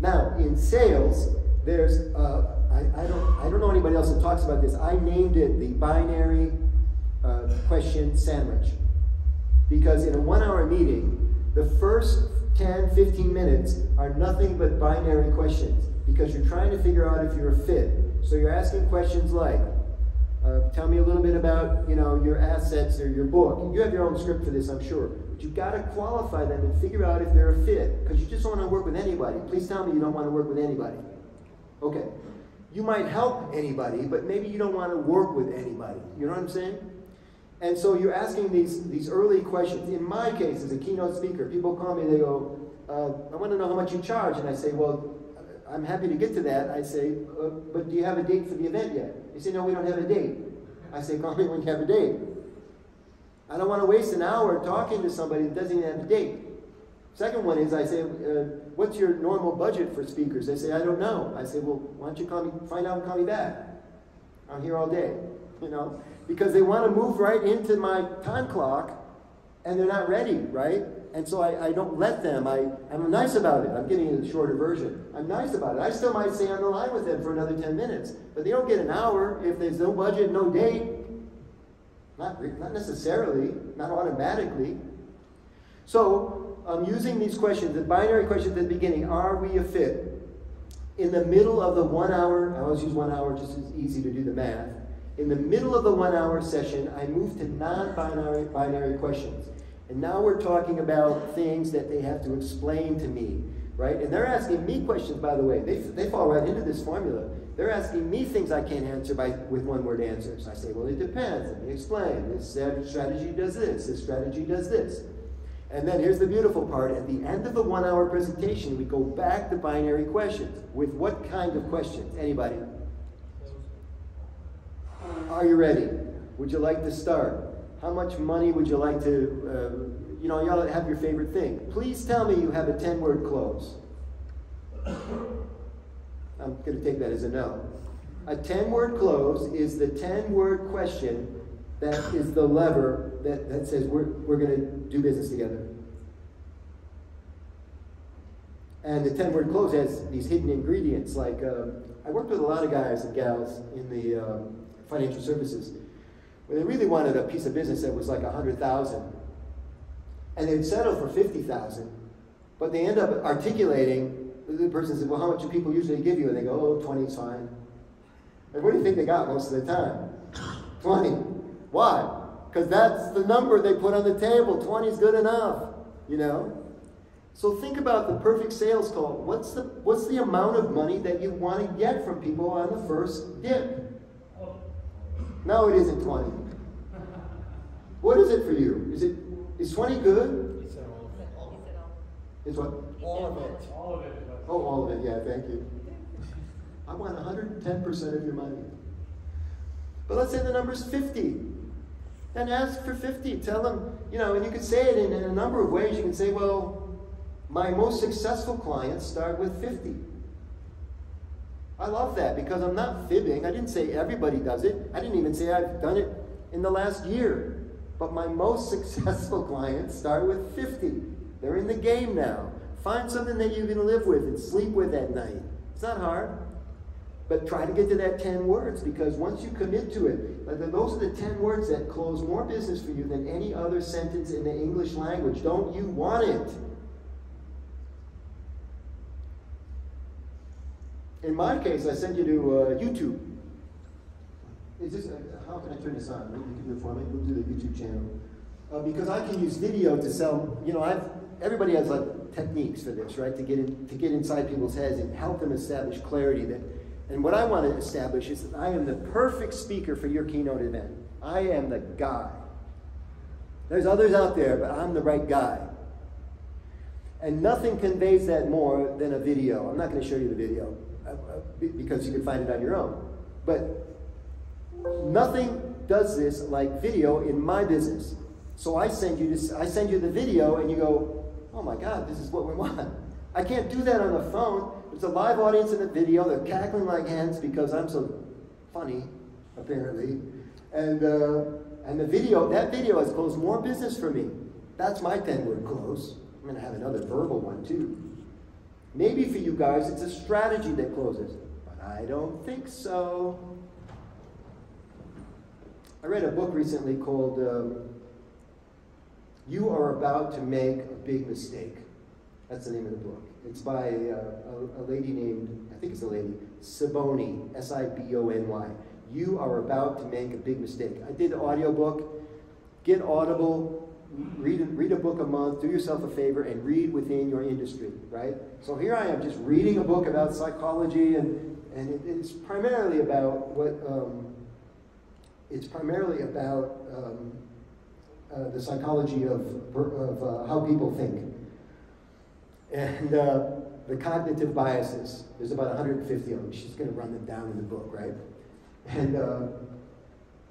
Now in sales, there's uh, I, I don't I don't know anybody else that talks about this. I named it the binary uh, question sandwich because in a one-hour meeting, the first 10, 15 minutes are nothing but binary questions because you're trying to figure out if you're a fit. So you're asking questions like, uh, tell me a little bit about you know your assets or your book. You have your own script for this, I'm sure. But you've got to qualify them and figure out if they're a fit because you just don't want to work with anybody. Please tell me you don't want to work with anybody. Okay. You might help anybody, but maybe you don't want to work with anybody. You know what I'm saying? And so you're asking these, these early questions. In my case, as a keynote speaker, people call me, they go, uh, I want to know how much you charge. And I say, well, I'm happy to get to that. I say, uh, but do you have a date for the event yet? They say, no, we don't have a date. I say, call me when you have a date. I don't want to waste an hour talking to somebody that doesn't even have a date. Second one is I say, uh, what's your normal budget for speakers? They say, I don't know. I say, well, why don't you call me, find out and call me back. I'm here all day, you know, because they want to move right into my time clock and they're not ready, right? And so I, I don't let them. I, I'm nice about it. I'm giving you the shorter version. I'm nice about it. I still might stay on the line with them for another 10 minutes, but they don't get an hour if there's no budget, no date. Not, not necessarily, not automatically. So I'm using these questions, the binary questions at the beginning. Are we a fit? In the middle of the one hour, I always use one hour just as easy to do the math. In the middle of the one hour session, I move to non-binary binary questions. And now we're talking about things that they have to explain to me, right? And they're asking me questions, by the way. They, they fall right into this formula. They're asking me things I can't answer by, with one word answers. I say, well, it depends. Let me explain. This strategy does this. This strategy does this. And then here's the beautiful part. At the end of the one hour presentation, we go back to binary questions. With what kind of questions? Anybody? Are you ready? Would you like to start? How much money would you like to, uh, you know, y'all have your favorite thing. Please tell me you have a 10 word close. I'm going to take that as a no. A 10 word close is the 10 word question that is the lever that, that says we're, we're going to do business together. And the 10 word close has these hidden ingredients. Like, uh, I worked with a lot of guys and gals in the uh, financial services they really wanted a piece of business that was like 100000 And they'd settle for 50000 but they end up articulating, the person says, well, how much do people usually give you? And they go, oh, 20 is fine. And what do you think they got most of the time? 20. Why? Because that's the number they put on the table. 20 is good enough, you know? So think about the perfect sales call. What's the, what's the amount of money that you want to get from people on the first dip? No, it isn't 20. What is it for you? Is it is 20 good? It's what? All of it. All of it. Oh, all of it, yeah, thank you. I want 110% of your money. But let's say the number's 50. Then ask for 50. Tell them, you know, and you can say it in, in a number of ways. You can say, well, my most successful clients start with 50. I love that because I'm not fibbing. I didn't say everybody does it. I didn't even say I've done it in the last year. But my most successful clients start with 50. They're in the game now. Find something that you can live with and sleep with at night. It's not hard. But try to get to that 10 words because once you commit to it, those are the 10 words that close more business for you than any other sentence in the English language. Don't you want it? In my case, I send you to uh, YouTube. Is this, uh, how can I turn this on? You can do it for me. We'll do the YouTube channel. Uh, because I can use video to sell, you know, I've, everybody has like techniques for this, right? To get, in, to get inside people's heads and help them establish clarity. That, and what I want to establish is that I am the perfect speaker for your keynote event. I am the guy. There's others out there, but I'm the right guy. And nothing conveys that more than a video. I'm not going to show you the video. Uh, uh, because you can find it on your own. But nothing does this like video in my business. So I send you this, I send you the video and you go, oh my God, this is what we want. I can't do that on the phone. There's a live audience in the video. They're cackling like hens because I'm so funny, apparently. And, uh, and the video, that video has closed more business for me. That's my 10 word close. I'm to have another verbal one too. Maybe for you guys, it's a strategy that closes, but I don't think so. I read a book recently called um, You Are About to Make a Big Mistake. That's the name of the book. It's by uh, a, a, lady named, I think it's a lady, Sibony, S I B O N Y. You are about to make a big mistake. I did the audiobook. Get Audible, read, read a book a month, do yourself a favor, and read within your industry, right? So here I am just reading a book about psychology, and, and it, it's primarily about what, um, it's primarily about um, uh, the psychology of, of uh, how people think. And uh, the cognitive biases, there's about 150 of them. She's going to run them down in the book, right? And uh,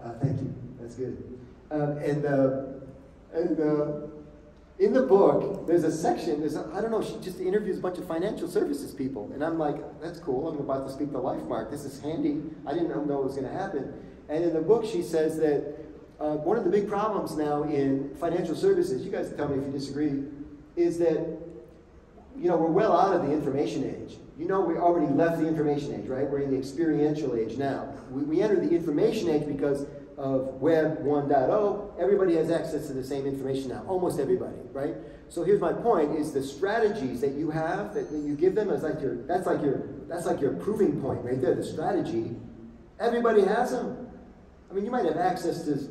uh, thank you, that's good. Um, and uh, and uh, in the book, there's a section, there's a, I don't know, she just interviews a bunch of financial services people. And I'm like, that's cool, I'm about to speak to LifeMark. This is handy. I didn't know it was going to happen. And in the book, she says that uh, one of the big problems now in financial services, you guys tell me if you disagree, is that, you know, we're well out of the information age. You know, we already left the information age, right? We're in the experiential age now. We, we entered the information age because of Web 1.0, everybody has access to the same information now, almost everybody, right? So here's my point: is the strategies that you have that, that you give them as like your that's like your that's like your proving point right there. The strategy, everybody has them. I mean, you might have access to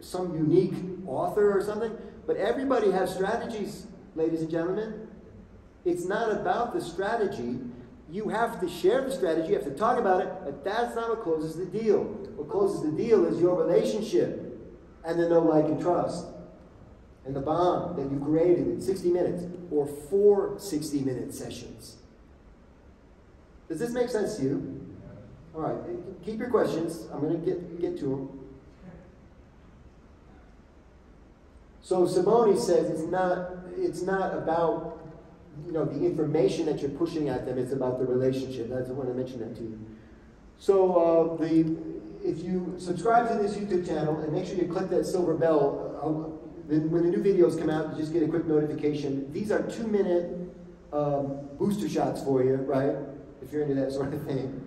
some unique author or something, but everybody has strategies, ladies and gentlemen. It's not about the strategy. You have to share the strategy, you have to talk about it, but that's not what closes the deal. What closes the deal is your relationship and the no like and trust. And the bond that you created in 60 minutes or four 60 minute sessions. Does this make sense to you? All right, eh, keep your questions. I'm going to get, get to them. So Simone says it's not, it's not about you know, the information that you're pushing at them, it's about the relationship. That's, I want to mention that to you. So uh, the, if you subscribe to this YouTube channel and make sure you click that silver bell, uh, then when the new videos come out, you just get a quick notification. These are two minute um, booster shots for you, right? If you're into that sort of thing.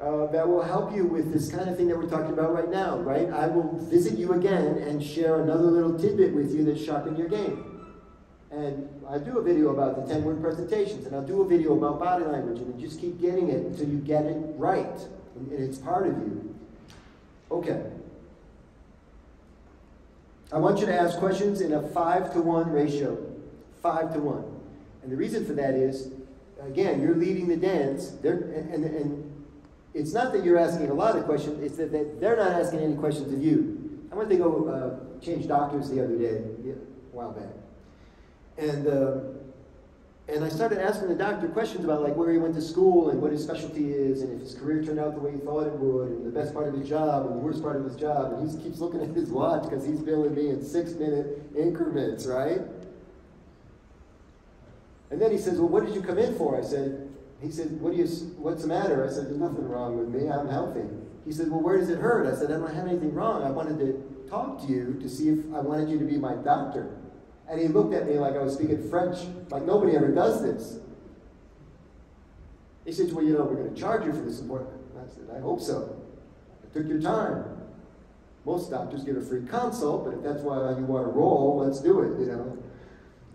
Uh, that will help you with this kind of thing that we're talking about right now, right? I will visit you again and share another little tidbit with you that sharpen your game. And I do a video about the 10 word presentations, and I'll do a video about body language, and you just keep getting it until you get it right, and it's part of you. Okay. I want you to ask questions in a 5 to 1 ratio. 5 to 1. And the reason for that is, again, you're leading the dance, and, and, and it's not that you're asking a lot of questions, it's that, that they're not asking any questions of you. I went to go uh, change doctors the other day, a while back. And, uh, and I started asking the doctor questions about like where he went to school and what his specialty is and if his career turned out the way he thought it would and the best part of his job and the worst part of his job. And he keeps looking at his watch because he's billing me in six minute increments, right? And then he says, well, what did you come in for? I said, he said, what do you, what's the matter? I said, there's nothing wrong with me. I'm healthy. He said, well, where does it hurt? I said, I don't have anything wrong. I wanted to talk to you to see if I wanted you to be my doctor. And he looked at me like I was speaking French, like nobody ever does this. He said, Well, you know, we're going to charge you for this appointment. I said, I hope so. I took your time. Most doctors give a free consult, but if that's why you want to roll, let's do it, you know.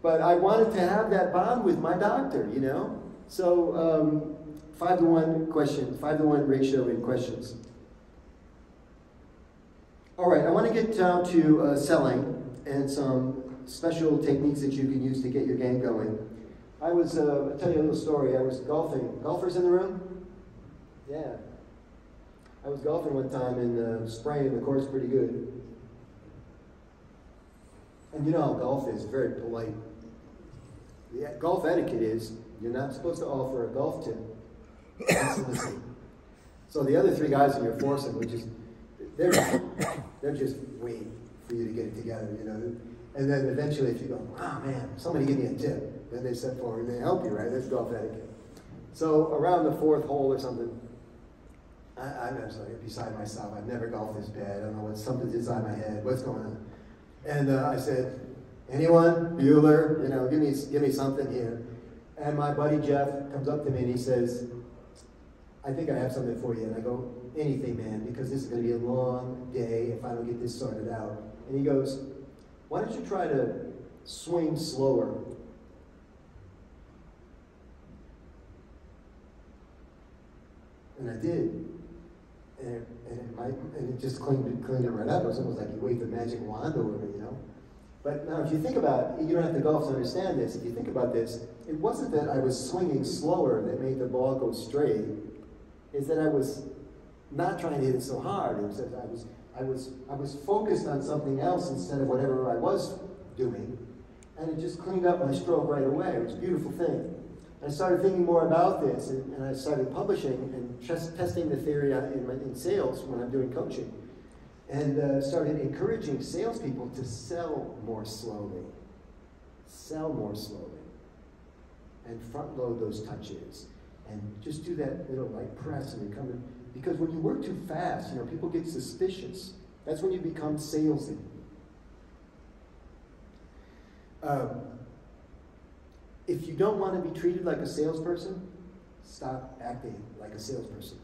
But I wanted to have that bond with my doctor, you know. So, um, five to one question, five to one ratio in questions. All right, I want to get down to uh, selling and some special techniques that you can use to get your game going. I was, uh, I'll tell you a little story. I was golfing. Golfers in the room? Yeah. I was golfing one time and uh, spraying the course pretty good. And you know how golf is, very polite. The golf etiquette is you're not supposed to offer a golf tip. so the other three guys in your foursome would just, they're, they're just waiting for you to get it together, you know. And then eventually, if you go, oh man, somebody give me a tip, then they step forward and they help you, right? That's golf etiquette. So around the fourth hole or something, I, I'm absolutely beside myself. I've never golfed this bad. I don't know what something's inside my head. What's going on? And uh, I said, anyone, Bueller, you know, give me give me something here. And my buddy Jeff comes up to me and he says, I think I have something for you. And I go, anything, man, because this is going to be a long day if I don't get this sorted out. And he goes, why don't you try to swing slower? And I did. And it, and it, and it just cleaned it, cleaned it right up. It was almost like you waved the magic wand over me, you know? But now, if you think about it, you don't have to golf to understand this. If you think about this, it wasn't that I was swinging slower that made the ball go straight. It's that I was not trying to hit it so hard. It was that I was I was, I was focused on something else instead of whatever I was doing. And it just cleaned up my stroke right away. It was a beautiful thing. I started thinking more about this, and, and I started publishing and testing the theory in, my, in sales when I'm doing coaching. And uh, started encouraging salespeople to sell more slowly. sell more slowly and front load those touches and just do that little like press and become because when you work too fast, you know, people get suspicious. That's when you become salesy. Um, if you don't want to be treated like a salesperson, stop acting like a salesperson.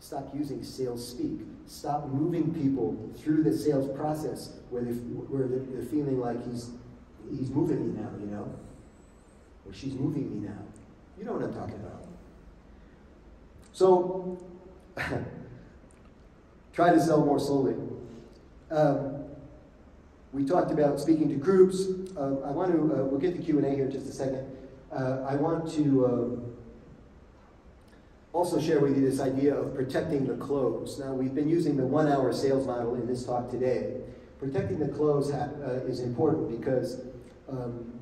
Stop using sales speak. Stop moving people through the sales process where, they, where they're feeling like he's, he's moving me now, you know? Or she's moving me now. You know what I'm talking about. So, try to sell more slowly. Um, we talked about speaking to groups. Uh, I want to, uh, we'll get to Q&A here in just a second. Uh, I want to um, also share with you this idea of protecting the close. Now, we've been using the one-hour sales model in this talk today. Protecting the close uh, is important because um,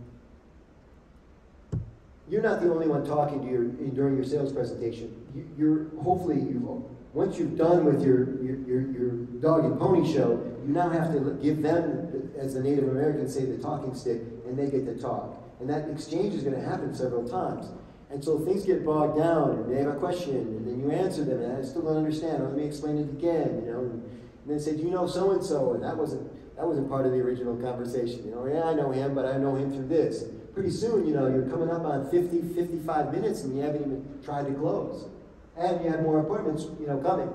you're not the only one talking to your, during your sales presentation. You, are hopefully you once you've done with your, your, your, your, dog and pony show, you now have to give them, as the Native Americans say, the talking stick, and they get to talk. And that exchange is going to happen several times. And so things get bogged down, and they have a question, and then you answer them, and I still don't understand. let me explain it again, you know. And, and then say, do you know so and so? And that wasn't that wasn't part of the original conversation. You know, yeah, I know him, but I know him through this. Pretty soon, you know, you're coming up on 50, 55 minutes, and you haven't even tried to close, and you have more appointments, you know, coming.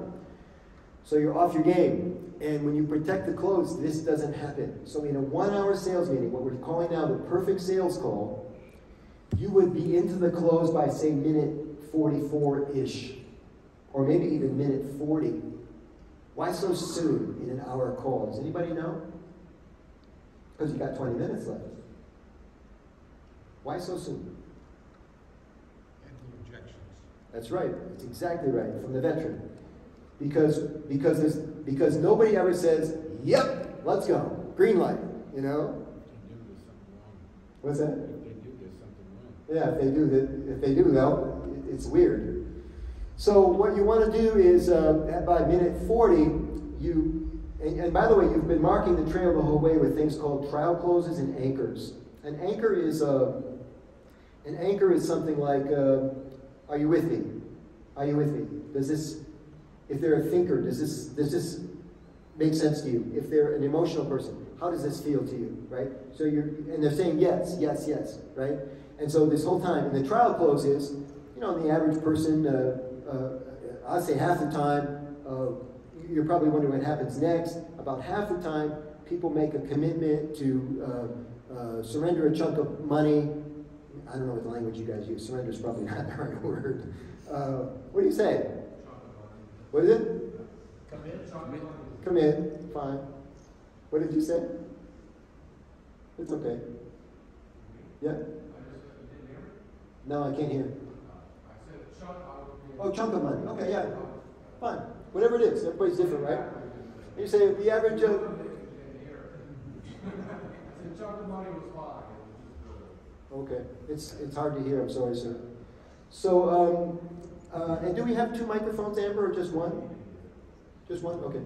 So you're off your game. And when you protect the close, this doesn't happen. So in a one-hour sales meeting, what we're calling now the perfect sales call, you would be into the close by, say, minute 44-ish, or maybe even minute 40. Why so soon in an hour call? Does anybody know? Because you got 20 minutes left. Why so soon? That's right. That's exactly right. From the veteran. Because because because nobody ever says, "Yep, let's go, green light." You know. What's that? Yeah, if they do, if they do, though, it's weird. So what you want to do is, uh, by minute 40, you, and, and, by the way, you've been marking the trail the whole way with things called trial closes and anchors. An anchor is, a an anchor is something like, uh, are you with me? Are you with me? Does this, if they're a thinker, does this, does this make sense to you? If they're an emotional person, how does this feel to you, right? So you're, and they're saying yes, yes, yes, right? And so this whole time, and the trial close is, you know, the average person, uh, uh, I'd say half the time, uh, you're probably wondering what happens next. About half the time, people make a commitment to uh, uh, surrender a chunk of money. I don't know what the language you guys use. Surrender is probably not the right word. Uh, what do you say? What is it? Commit. Commit. Fine. What did you say? It's okay. Yeah. No, I can't hear. Oh, chunk of money. Okay, yeah. Fine. Whatever it is. Everybody's different, right? You say the average of. Okay. It's, it's hard to hear. I'm sorry, sir. So, um, uh, and do we have two microphones, Amber, or just one? Just one? Okay.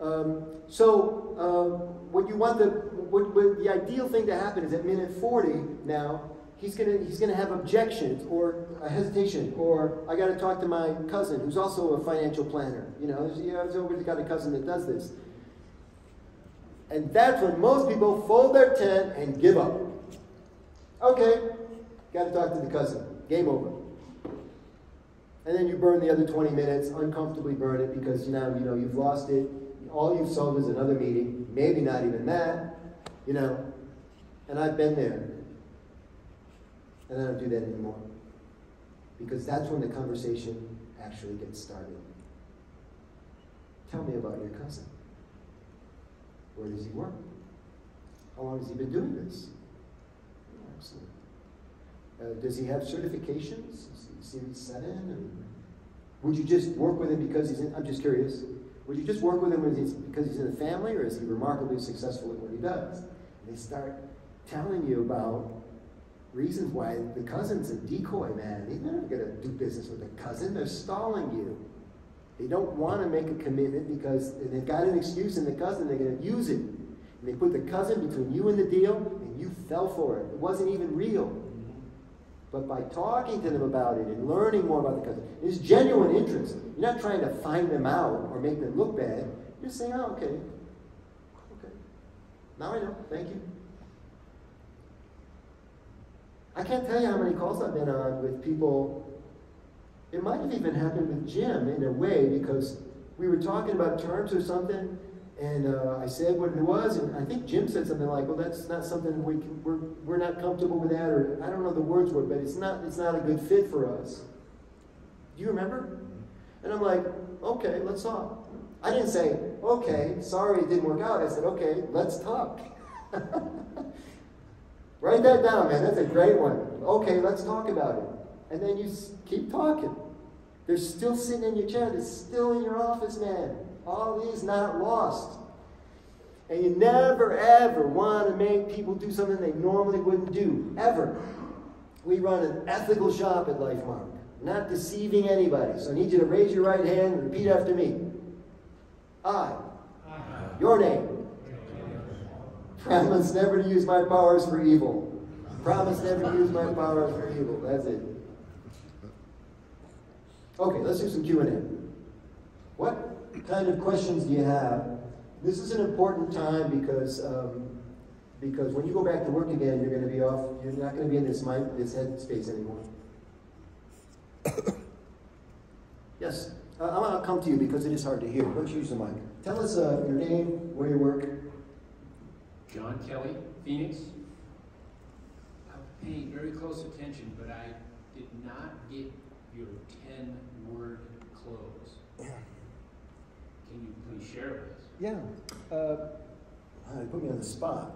Um, so, um, what you want the, what, what the ideal thing to happen is at minute 40 now, he's gonna he's gonna have objections or a hesitation or I got to talk to my cousin who's also a financial planner. You know, know, got a cousin that does this, and that's when most people fold their tent and give up. Okay, got to talk to the cousin. Game over. And then you burn the other 20 minutes, uncomfortably burn it because now you know you've lost it. All you've sold is another meeting, maybe not even that, you know. And I've been there. And I don't do that anymore. Because that's when the conversation actually gets started. Tell me about your cousin. Where does he work? How long has he been doing this? Excellent. Uh, does he have certifications? Series seven? And would you just work with him because he's in? I'm just curious. Would you just work with him because he's in the family, or is he remarkably successful at what he does? And they start telling you about reasons why the cousin's a decoy, man. He's never going to do business with a cousin. They're stalling you. They don't want to make a commitment because they've got an excuse in the cousin. They're going to use it. And they put the cousin between you and the deal, you fell for it. It wasn't even real. But by talking to them about it and learning more about the cousin, it's genuine interest. You're not trying to find them out or make them look bad. You're saying, oh, okay. Okay. Now I know. Thank you. I can't tell you how many calls I've been on with people. It might have even happened with Jim in a way because we were talking about terms or something, and uh, I said what it was, and I think Jim said something like, "Well, that's not something we can, we're we're not comfortable with that," or I don't know the words were, but it's not it's not a good fit for us. Do you remember? And I'm like, "Okay, let's talk." I didn't say, "Okay, sorry it didn't work out." I said, "Okay, let's talk." Write that down, man. That's a great one. Okay, let's talk about it. And then you keep talking. They're still sitting in your chair. They're still in your office, man. All is not lost. And you never, ever want to make people do something they normally wouldn't do. Ever. We run an ethical shop at LifeMark, not deceiving anybody. So I need you to raise your right hand and repeat after me. I. Your name. Promise never to use my powers for evil. Promise never to use my powers for evil. That's it. Okay, let's do some Q&A. What kind of questions do you have? This is an important time because um, because when you go back to work again, you're going to be off. You're not going to be in this mind, this head space anymore. yes, uh, I'll come to you because it is hard to hear. Don't use the mic. Tell us uh, your name, where you work. John Kelly, Phoenix. I'm paying very close attention, but I did not get your 10 word. Can you please share with us? Yeah. Uh, you put me on the spot.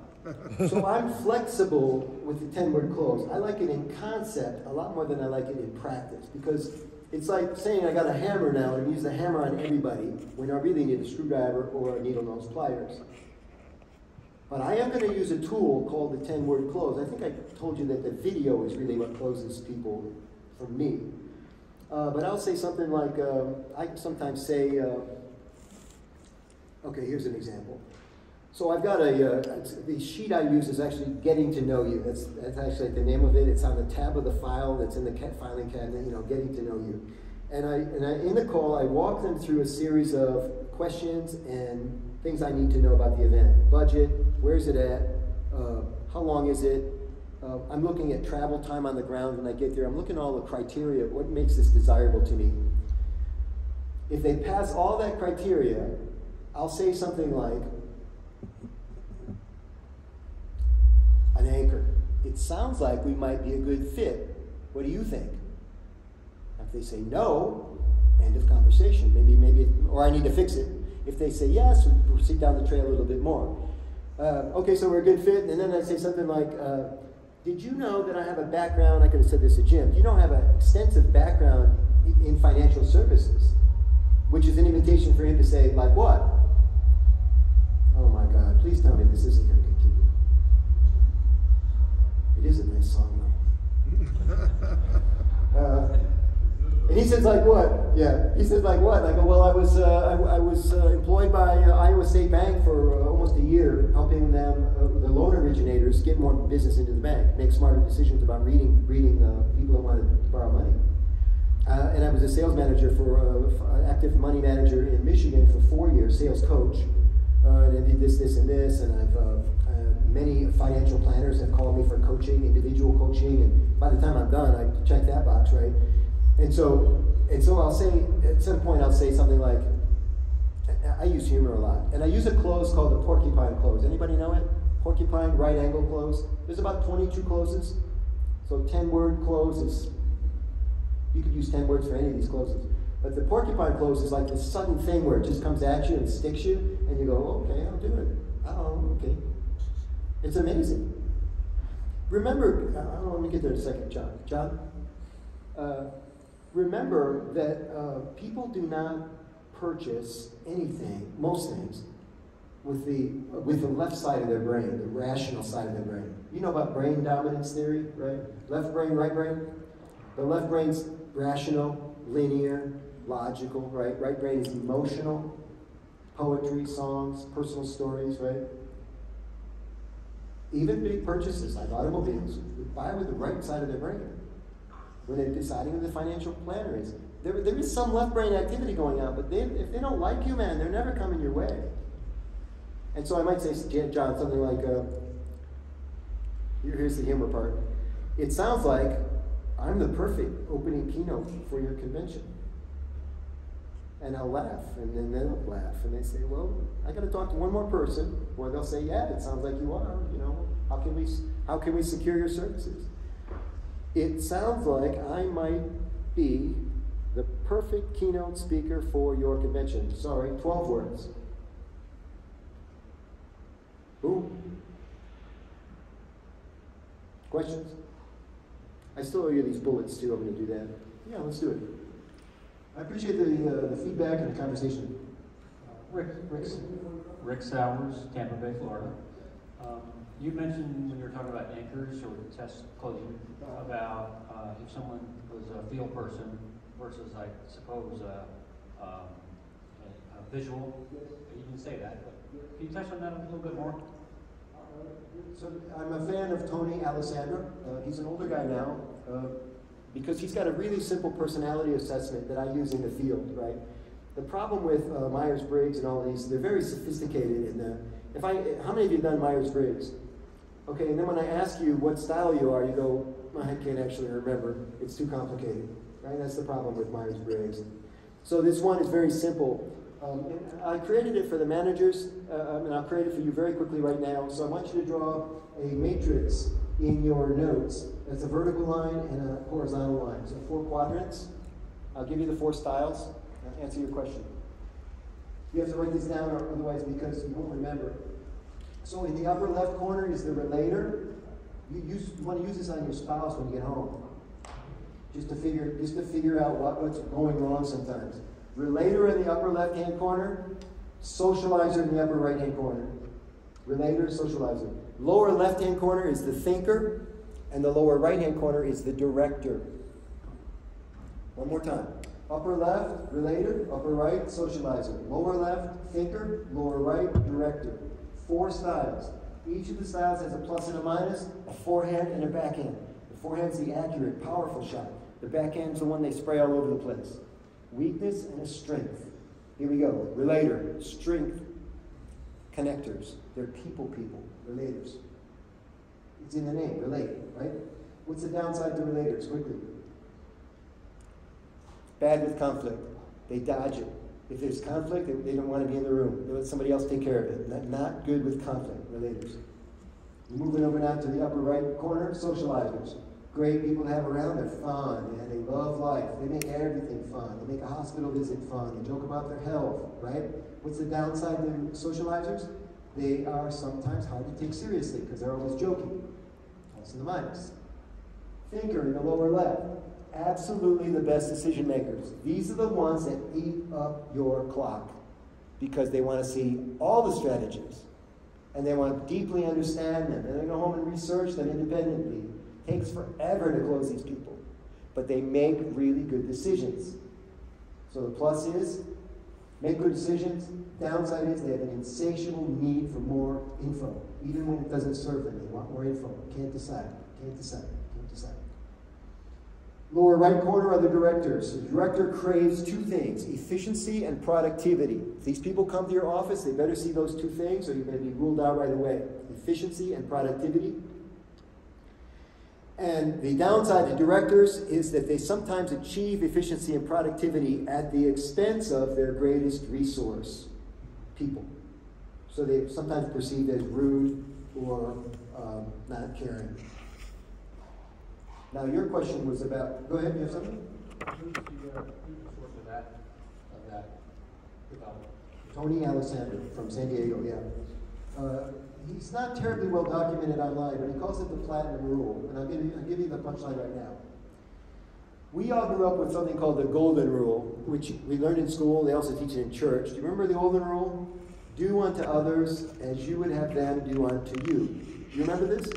so I'm flexible with the 10 word close. I like it in concept a lot more than I like it in practice because it's like saying I got a hammer now and use the hammer on everybody when I really need a screwdriver or a needle nose pliers. But I am going to use a tool called the 10 word close. I think I told you that the video is really what closes people for me. Uh, but I'll say something like, uh, I sometimes say, uh, okay, here's an example. So I've got a, uh, the sheet I use is actually getting to know you. That's, that's actually the name of it. It's on the tab of the file that's in the filing cabinet, you know, getting to know you. And, I, and I, in the call, I walk them through a series of questions and things I need to know about the event. Budget, where's it at, uh, how long is it, uh, I'm looking at travel time on the ground when I get there. I'm looking at all the criteria, what makes this desirable to me. If they pass all that criteria, I'll say something like, an anchor. It sounds like we might be a good fit. What do you think? If they say no, end of conversation. Maybe, maybe, or I need to fix it. If they say yes, we proceed down the trail a little bit more. Uh, okay, so we're a good fit. And then I say something like, uh, did you know that I have a background? I could have said this to Jim. You don't have an extensive background in financial services? Which is an invitation for him to say, like what? Oh my God, please tell me this isn't going to continue. It is a nice song, though. uh, and he says, like what? Yeah. He says, like what? I go, well, I was, uh, I, I, was uh, employed by uh, Iowa State Bank for uh, almost a year, helping them, uh, the loan originators, get more business into the bank, make smarter decisions about reading, reading uh, people who wanted to borrow money. and I was a sales manager for active money manager in Michigan for four years, sales coach. Uh, and I did this, this, and this, and I've uh, uh, many financial planners have called me for coaching, individual coaching, and by the time I'm done, I check that box, right? And so, and so I'll say, at some point I'll say something like, I use humor a lot. And I use a close called the porcupine close. Anybody know it? Porcupine right angle close. There's about 22 closes. So 10 word closes. You could use 10 words for any of these closes. But the porcupine close is like this sudden thing where it just comes at you and sticks you, and you go, okay, I'll do it. Oh, okay. It's amazing. Remember, uh, let me get there in a second, John. John? Uh, remember that uh, people do not purchase anything, most things, with the with the left side of their brain, the rational side of their brain. You know about brain dominance theory, right? Left brain, right brain. The left brain's rational, linear, logical, right? Right brain is emotional, poetry, songs, personal stories, right? Even big purchases like automobiles, buy with the right side of their brain when they're deciding who the financial planner is. There, there is some left brain activity going on, but they, if they don't like you, man, they're never coming your way. And so I might say, John, something like, uh, here's the humor part. It sounds like I'm the perfect opening keynote for your convention. And I'll laugh, and then they'll laugh, and they say, "Well, I got to talk to one more person." Or they'll say, "Yeah, it sounds like you are. You know, how can we how can we secure your services?" It sounds like I might be the perfect keynote speaker for your convention. Sorry, twelve words. Boom. Questions? I still owe you these bullets too. I'm going to do that. Yeah, let's do it. I appreciate the, uh, the feedback and the conversation. Uh, Rick, Rick's. Rick Sowers, Tampa Bay, Florida. Um, You mentioned when you were talking about anchors or test closing, about uh, if someone was a field person versus, I suppose, a, um, a a visual. You didn't say that, but can you touch on that a little bit more? So I'm a fan of Tony Alessandra. Uh, he's an older guy now uh, because he's got a really simple personality assessment that I use in the field, right? The problem with uh, Myers Briggs and all these, they're very sophisticated. And uh, if I, how many of you have done Myers Briggs? Okay, and then when I ask you what style you are, you go, I can't actually remember. It's too complicated, right? That's the problem with Myers Briggs. So this one is very simple. Um, I created it for the managers, uh, um, and I'll create it for you very quickly right now. So I want you to draw a matrix in your notes. That's a vertical line and a horizontal line. So four quadrants. I'll give you the four styles. I'll answer your question. You have to write these down, or otherwise, because you won't remember. So in the upper left corner is the relator. You, use, you want to use this on your spouse when you get home, just to figure, just to figure out what, what's going wrong sometimes. Relator in the upper left hand corner, socializer in the upper right hand corner. Relator, socializer. Lower left hand corner is the thinker, and the lower right hand corner is the director. One more time. Upper left, relator. Upper right, socializer. Lower left, thinker. Lower right, director. Four styles. Each of the styles has a plus and a minus, a forehand and a backhand. The forehand's the accurate, powerful shot. The backhand's the one they spray all over the place. Weakness and a strength. Here we go. Relator, strength, connectors. They're people people, relators. It's in the name, relate, right? What's the downside to relators? Quickly. Bad with conflict. They dodge it. If there's conflict, they, they don't want to be in the room. They let somebody else take care of it. Not, not good with conflict, relators. Moving over now to the upper right corner, socializers. Great people to have around. They're fun, man. They love life. They make everything fun. They make a hospital visit fun. They joke about their health, right? What's the downside to socializers? They are sometimes hard to take seriously because they're always joking. In the minus. Thinker in the lower left. Absolutely the best decision makers. These are the ones that eat up your clock because they want to see all the strategies and they want to deeply understand them. And they go home and research them independently. It takes forever to close these people, but they make really good decisions. So the plus is make good decisions. Downside is they have an insatiable need for more info, even when it doesn't serve them. They want more info. Can't decide. Can't decide. Can't decide. Lower right corner are the directors. The director craves two things efficiency and productivity. If these people come to your office, they better see those two things or you're going to be ruled out right away. Efficiency and productivity. And the downside to directors is that they sometimes achieve efficiency and productivity at the expense of their greatest resource, people. So they sometimes perceived as rude or um, not caring. Now, your question was about, go ahead, you have something? Tony Alessandra from San Diego, yeah. Uh, he's not terribly well documented online, but he calls it the platinum rule. And I'll give you, I'll give you the punchline right now. We all grew up with something called the golden rule, which we learned in school. They also teach it in church. Do you remember the golden rule? Do unto others as you would have them do unto you. Do you remember this?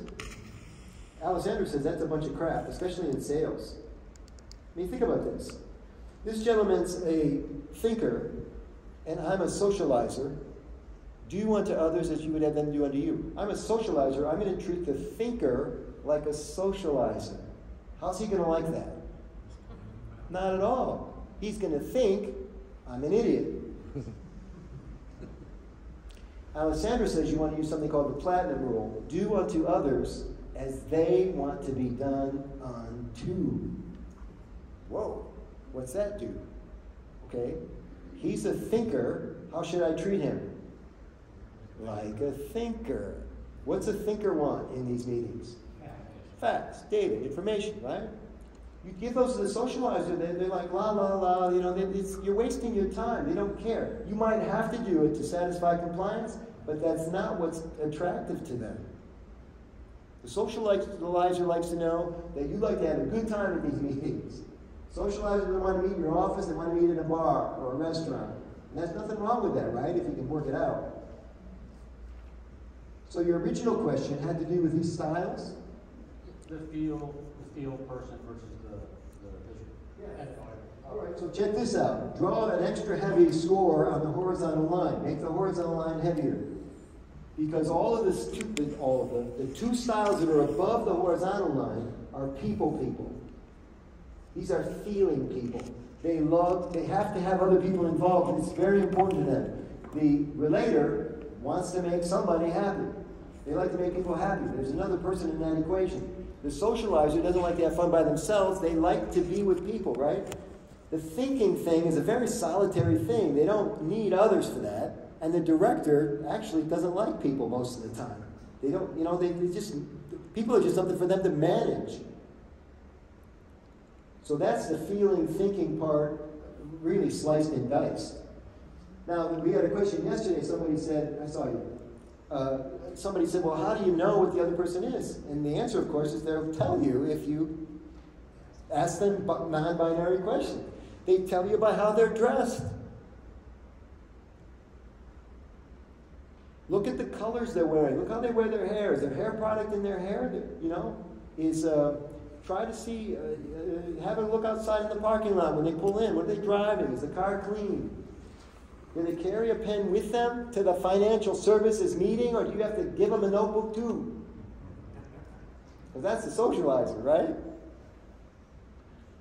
Alessandra says that's a bunch of crap, especially in sales. I mean, think about this. This gentleman's a thinker, and I'm a socializer. Do unto others as you would have them do unto you. I'm a socializer. I'm going to treat the thinker like a socializer. How's he going to like that? Not at all. He's going to think I'm an idiot. Alessandra says you want to use something called the platinum rule. Do unto others as they want to be done unto. Whoa, what's that do? Okay, he's a thinker. How should I treat him? Like a thinker. What's a thinker want in these meetings? Facts, data, information, right? You give those to the socializer, they're, they're like, la, la, la, you know, they- you're wasting your time. They don't care. You might have to do it to satisfy compliance, but that's not what's attractive to them. The socializer likes to know that you like to have a good time at these meetings. Socializers don't want to meet in your office, they want to meet in a bar or a restaurant. And there's nothing wrong with that, right? If you can work it out. So your original question had to do with these styles? The feel, the feel person versus. All right, so check this out. Draw an extra heavy score on the horizontal line. Make the horizontal line heavier. Because all of the- all of the, the two styles that are above the horizontal line are people people. These are feeling people. They love, they have to have other people involved, and it's very important to them. The relator wants to make somebody happy. They like to make people happy. There's another person in that equation. The socializer doesn't like to have fun by themselves. They like to be with people, right? The thinking thing is a very solitary thing. They don't need others for that. And the director actually doesn't like people most of the time. They don't, you know, they, they just, people are just something for them to manage. So that's the feeling, thinking part, really sliced and diced. Now, we had a question yesterday. Somebody said, I saw you. Uh, somebody said, Well, how do you know what the other person is? And the answer, of course, is they'll tell you if you ask them non binary question. They tell you by how they're dressed. Look at the colors they're wearing. Look how they wear their hair. Is there hair product in their hair? You know, is uh, try to see. Uh, uh, have a look outside in the parking lot when they pull in. What are they driving? Is the car clean? Do they carry a pen with them to the financial services meeting, or do you have to give them a notebook too? Because that's the socializer, right?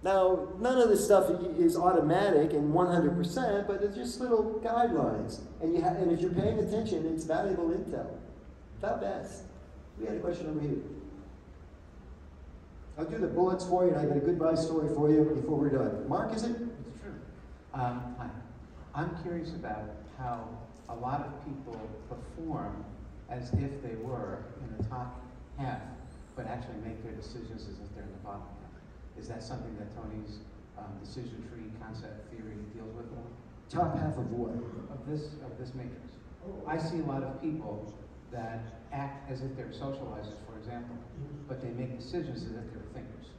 Now, none of this stuff is automatic and 100%, but it's just little guidelines. And, you ha- and if you're paying attention, it's valuable intel. Not best. We had a question over here. I'll do the bullets for you, and I got a goodbye story for you before we're done. Mark, is it? It's true. Um, hi. I'm curious about how a lot of people perform as if they were in the top half, but actually make their decisions as if they're in the bottom half. Is that something that Tony's um, decision tree concept theory deals with more? Top half of what? Of this, of this matrix. I see a lot of people that act as if they're socializers, for example, but they make decisions as if they're thinkers.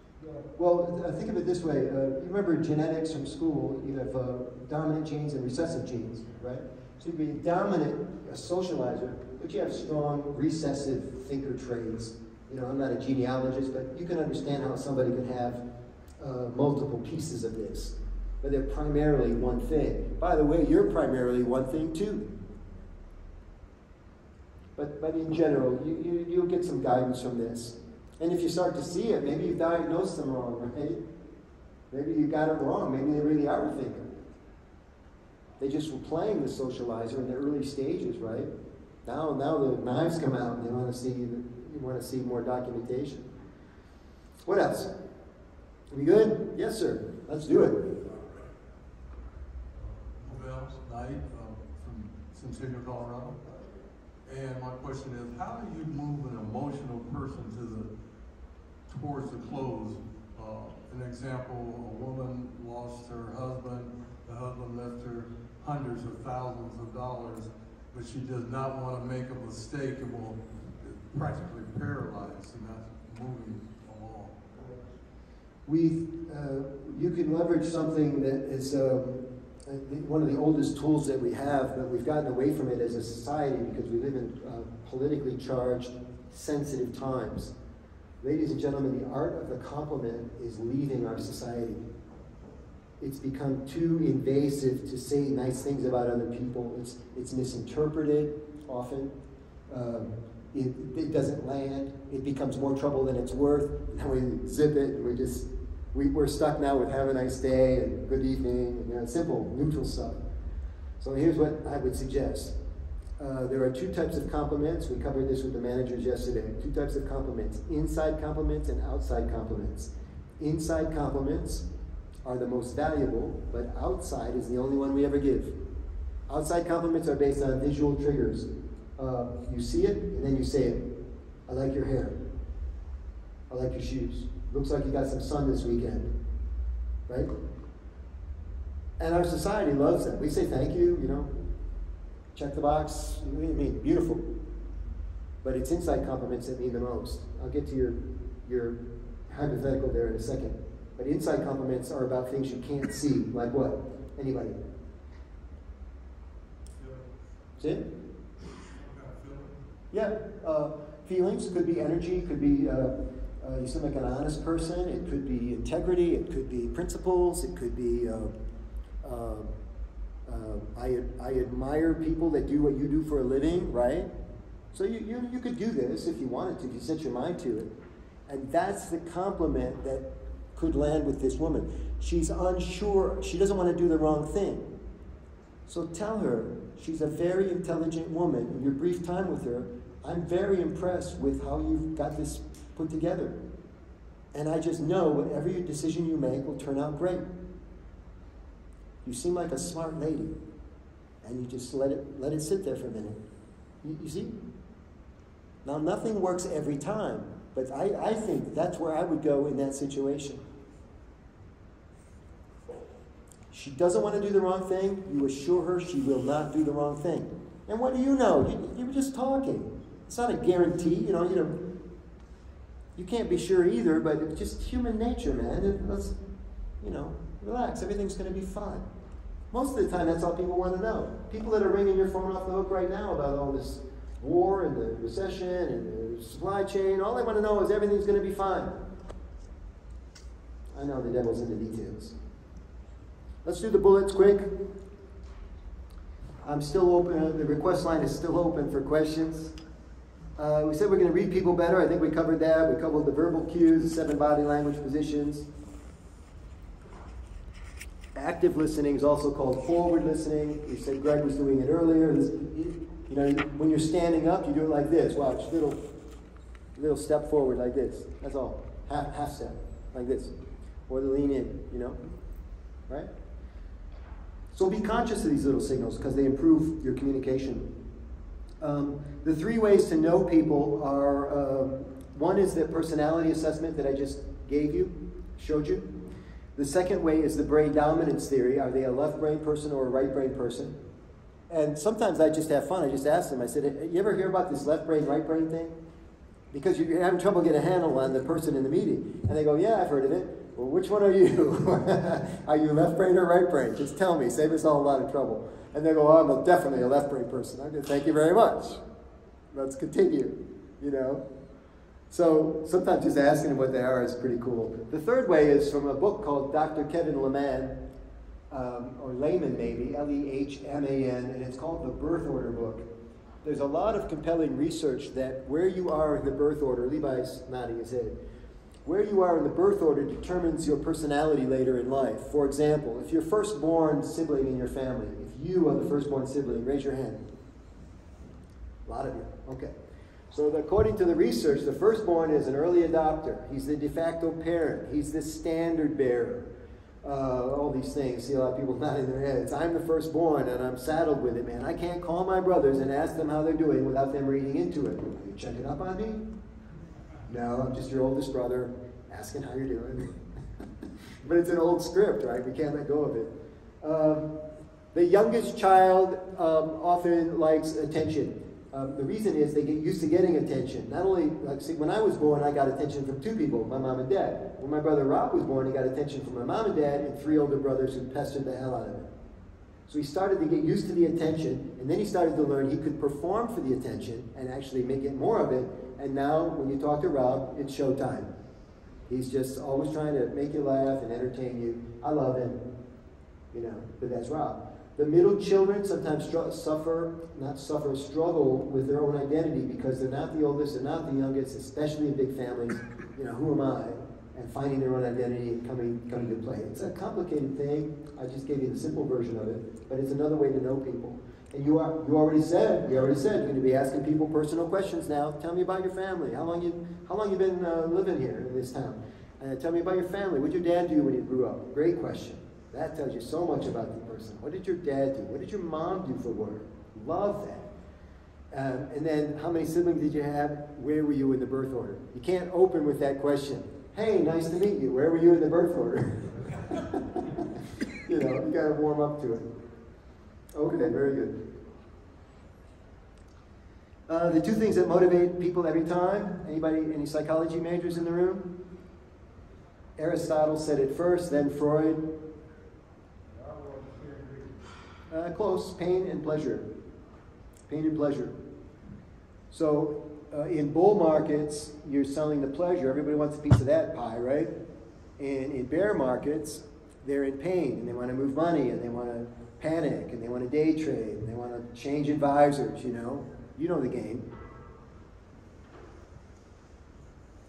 Well, uh, think of it this way. Uh, you remember genetics from school, you have uh, dominant genes and recessive genes, right? So you'd be a dominant a socializer, but you have strong recessive thinker traits. You know, I'm not a genealogist, but you can understand how somebody could have uh, multiple pieces of this, but they're primarily one thing. By the way, you're primarily one thing too. But, but in general, you, you, you'll get some guidance from this. And if you start to see it, maybe you diagnosed them wrong, right? Maybe you got it wrong. Maybe they really are a thinker. They just were playing the socializer in the early stages, right? Now, now the knives come out and they want to see you want to see more documentation. What else? We good? Yes, sir. Let's do it. Mobile Knight um, from Centennial, Colorado. And my question is, how do you move an emotional person to the towards the close? Uh, an example: a woman lost her husband. The husband left her hundreds of thousands of dollars, but she does not want to make a mistake and will practically paralyze, and that's moving. We, uh, you can leverage something that is um, one of the oldest tools that we have, but we've gotten away from it as a society because we live in uh, politically charged, sensitive times. Ladies and gentlemen, the art of the compliment is leaving our society. It's become too invasive to say nice things about other people. It's, it's misinterpreted. often. Um, it, it doesn't land. It becomes more trouble than it's worth. And we zip it. And we just we, we're stuck now with have a nice day and good evening and you know, simple neutral stuff. So here's what I would suggest. Uh, there are two types of compliments. We covered this with the managers yesterday. Two types of compliments inside compliments and outside compliments. Inside compliments are the most valuable, but outside is the only one we ever give. Outside compliments are based on visual triggers. Uh, you see it, and then you say it. I like your hair. I like your shoes. Looks like you got some sun this weekend. Right? And our society loves that. We say thank you, you know, check the box. What do you mean, beautiful. But it's inside compliments that mean the most. I'll get to your, your hypothetical there in a second. But inside compliments are about things you can't see. Like what? Anybody? It? Yeah. Uh, feelings could be energy, could be uh, uh, you seem like an honest person. It could be integrity. It could be principles. It could be uh, uh, uh, I, I admire people that do what you do for a living, right? So you, you, you could do this if you wanted to, if you set your mind to it. And that's the compliment that could land with this woman. She's unsure. She doesn't want to do the wrong thing. So tell her she's a very intelligent woman. In your brief time with her, I'm very impressed with how you've got this put together. And I just know whatever decision you make will turn out great. You seem like a smart lady. And you just let it, let it sit there for a minute. You, you see? Now, nothing works every time, but I, I think that's where I would go in that situation. She doesn't want to do the wrong thing. You assure her she will not do the wrong thing. And what do you know? You, you were just talking. It's not a guarantee. You know, you know, you can't be sure either, but it's just human nature, man. let's, you know, relax. Everything's going to be fine. Most of the time, that's all people want to know. People that are ringing your phone off the hook right now about all this war and the recession and the supply chain, all they want to know is everything's going to be fine. I know the devil's in the details. Let's do the bullets quick. I'm still open. The request line is still open for questions. Uh, we said we're going to read people better. I think we covered that. We covered the verbal cues, the seven body language positions. Active listening is also called forward listening. We said Greg was doing it earlier. This, you know, when you're standing up, you do it like this. Watch, little, little step forward like this. That's all. Half, half step like this, or the lean in. You know, right? So be conscious of these little signals because they improve your communication. Um, the three ways to know people are uh, one is the personality assessment that I just gave you, showed you. The second way is the brain dominance theory. Are they a left brain person or a right brain person? And sometimes I just have fun. I just ask them, I said, You ever hear about this left brain, right brain thing? Because you're having trouble getting a handle on the person in the meeting. And they go, Yeah, I've heard of it. Well, which one are you? are you left brain or right brain? Just tell me. Save us all a lot of trouble. And they go, oh, I'm definitely a left brain person. Go, thank you very much. Let's continue, you know. So sometimes just asking them what they are is pretty cool. The third way is from a book called Dr. Kevin Lehman, um, or Lehman maybe, L-E-H-M-A-N, and it's called the Birth Order Book. There's a lot of compelling research that where you are in the birth order, Levi's nodding his head, where you are in the birth order determines your personality later in life. For example, if you're firstborn sibling in your family, you are the firstborn sibling, raise your hand. A lot of you. Okay. So, according to the research, the firstborn is an early adopter. He's the de facto parent. He's the standard bearer. Uh, all these things. See a lot of people nodding their heads. I'm the firstborn and I'm saddled with it, man. I can't call my brothers and ask them how they're doing without them reading into it. Are you checking up on me? No, I'm just your oldest brother asking how you're doing. but it's an old script, right? We can't let go of it. Um, the youngest child um, often likes attention. Um, the reason is they get used to getting attention. Not only, like, see, when I was born, I got attention from two people, my mom and dad. When my brother Rob was born, he got attention from my mom and dad and three older brothers who pestered the hell out of him. So he started to get used to the attention, and then he started to learn he could perform for the attention and actually make it more of it. And now, when you talk to Rob, it's showtime. He's just always trying to make you laugh and entertain you. I love him, you know, but that's Rob. The middle children sometimes suffer, not suffer, struggle with their own identity because they're not the oldest, they're not the youngest, especially in big families. You know, who am I? And finding their own identity and coming, coming to play. It's a complicated thing. I just gave you the simple version of it, but it's another way to know people. And you are, you already said, you already said, you're going to be asking people personal questions now. Tell me about your family. How long you, how long you been uh, living here in this town? Uh, tell me about your family. What did your dad do when you grew up? Great question. That tells you so much about the person. What did your dad do? What did your mom do for work? Love that. Um, and then, how many siblings did you have? Where were you in the birth order? You can't open with that question. Hey, nice to meet you. Where were you in the birth order? you know, you got to warm up to it. Okay, very good. Uh, the two things that motivate people every time. Anybody, any psychology majors in the room? Aristotle said it first, then Freud. Uh, close, pain and pleasure. Pain and pleasure. So, uh, in bull markets, you're selling the pleasure. Everybody wants a piece of that pie, right? And in bear markets, they're in pain and they want to move money and they want to panic and they want to day trade and they want to change advisors, you know. You know the game.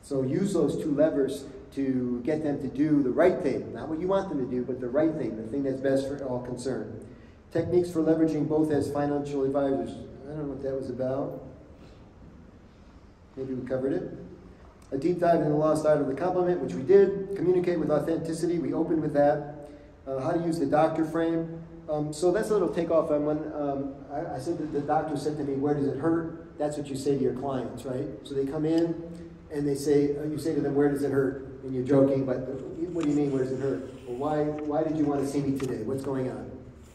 So use those two levers to get them to do the right thing. Not what you want them to do, but the right thing, the thing that's best for all concerned. Techniques for leveraging both as financial advisors. I don't know what that was about. Maybe we covered it. A deep dive into the lost art of the compliment, which we did. Communicate with authenticity, we opened with that. Uh, how to use the doctor frame. Um, so that's a little takeoff on when um, I, I, said that the doctor said to me, Where does it hurt? That's what you say to your clients, right? So they come in and they say, uh, You say to them, Where does it hurt? And you're joking, but what do you mean, where does it hurt? Well, why, why did you want to see me today? What's going on?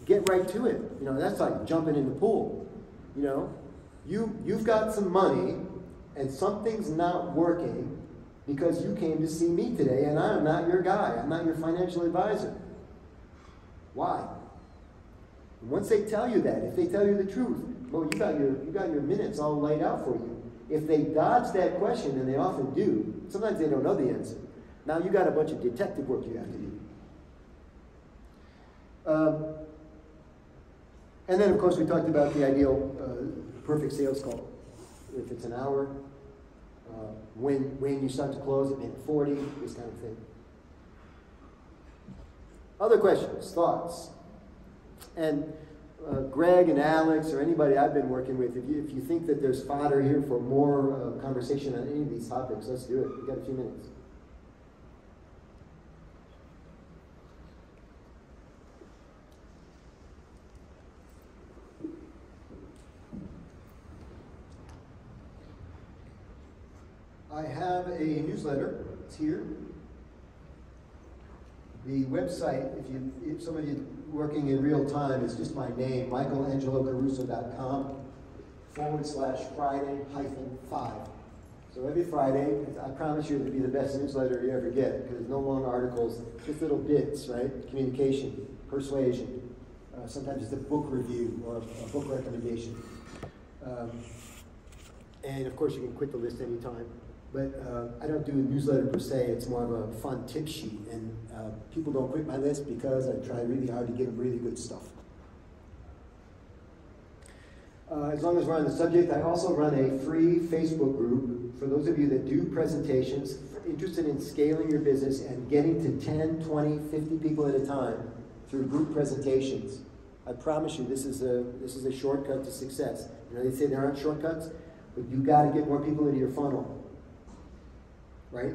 Get right to it. You know, that's like jumping in the pool. You know, you, you've got some money and something's not working because you came to see me today and I'm not your guy. I'm not your financial advisor. Why? Once they tell you that, if they tell you the truth, well, you got your you got your minutes all laid out for you. If they dodge that question, and they often do, sometimes they don't know the answer. Now you got a bunch of detective work you have to do. Um, and then, of course, we talked about the ideal uh, perfect sales call. If it's an hour, uh, when when you start to close at minute 40, this kind of thing. Other questions, thoughts? And uh, Greg and Alex or anybody I've been working with, if you, if you think that there's fodder here for more uh, conversation on any of these topics, let's do it. We've got a few minutes. I have a newsletter. It's here. The website, if you if somebody working in real time, is just my name, michaelangelocaruso.com forward slash Friday hyphen five. So every Friday, I promise you it'll be the best newsletter you ever get because no long articles, just little bits, right? Communication, persuasion. Uh, sometimes it's a book review or a book recommendation. Um, and of course, you can quit the list anytime. But uh, I don't do a newsletter per se, it's more of a fun tip sheet. And uh, people don't quit my list because I try really hard to give them really good stuff. Uh, as long as we're on the subject, I also run a free Facebook group for those of you that do presentations, interested in scaling your business and getting to 10, 20, 50 people at a time through group presentations. I promise you, this is a, this is a shortcut to success. You know, they say there aren't shortcuts, but you got to get more people into your funnel right?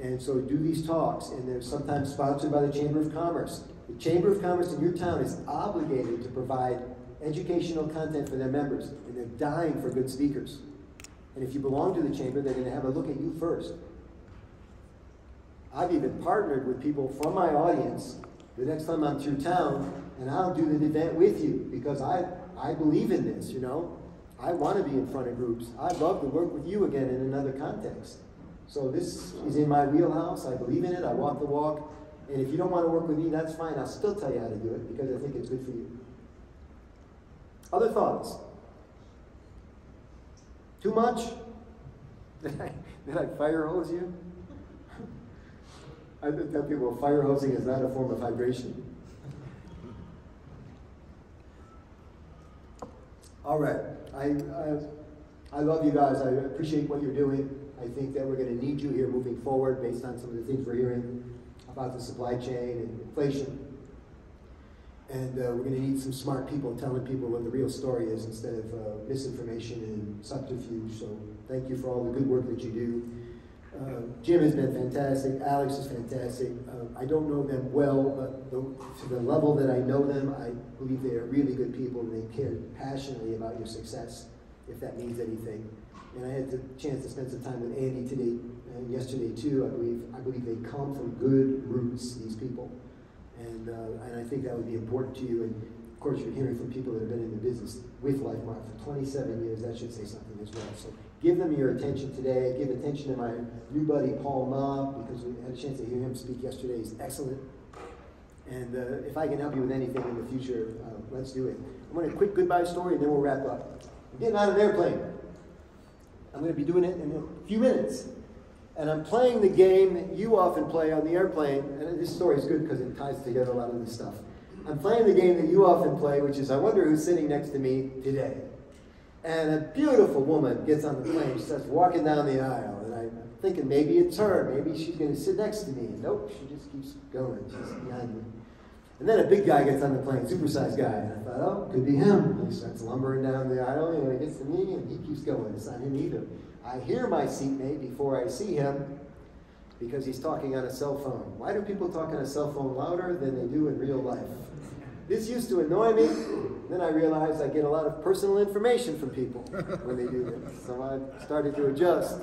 And so do these talks, and they're sometimes sponsored by the Chamber of Commerce. The Chamber of Commerce in your town is obligated to provide educational content for their members, and they're dying for good speakers. And if you belong to the Chamber, they're going to have a look at you first. I've even partnered with people from my audience the next time I'm through town, and I'll do the event with you because I, I believe in this, you know. I want to be in front of groups. I'd love to work with you again in another context. So this is in my wheelhouse. I believe in it. I walk the walk. And if you don't want to work with me, that's fine. I'll still tell you how to do it because I think it's good for you. Other thoughts? Too much? Did I, did I fire hose you? I tell people fire hosing is not a form of vibration. All right. I, I, I love you guys. I appreciate what you're doing. I think that we're going to need you here moving forward based on some of the things we're hearing about the supply chain and inflation. And uh, we're going to need some smart people telling people what the real story is instead of uh, misinformation and subterfuge. So thank you for all the good work that you do. Uh, Jim has been fantastic. Alex is fantastic. Uh, I don't know them well, but the, to the level that I know them, I believe they are really good people and they care passionately about your success, if that means anything. And I had the chance to spend some time with Andy today and yesterday too. I believe I believe they come from good roots. These people, and uh, and I think that would be important to you. And of course, you're hearing from people that have been in the business with LifeMark for 27 years. That should say something as well. So give them your attention today. Give attention to my new buddy Paul Ma because we had a chance to hear him speak yesterday. He's excellent. And uh, if I can help you with anything in the future, uh, let's do it. I'm going to quick goodbye story and then we'll wrap up. I'm getting on an airplane. I'm going to be doing it in a few minutes. And I'm playing the game that you often play on the airplane. And this story is good because it ties together a lot of this stuff. I'm playing the game that you often play, which is I wonder who's sitting next to me today. And a beautiful woman gets on the plane. She starts walking down the aisle. And I'm thinking maybe it's her. Maybe she's going to sit next to me. Nope, she just keeps going. She's behind me. And then a big guy gets on the plane, supersized guy. And I thought, oh, could be him. And he starts lumbering down the aisle, and he gets to me, and he keeps going. It's not him either. I hear my seatmate before I see him because he's talking on a cell phone. Why do people talk on a cell phone louder than they do in real life? This used to annoy me. Then I realized I get a lot of personal information from people when they do this. So I started to adjust.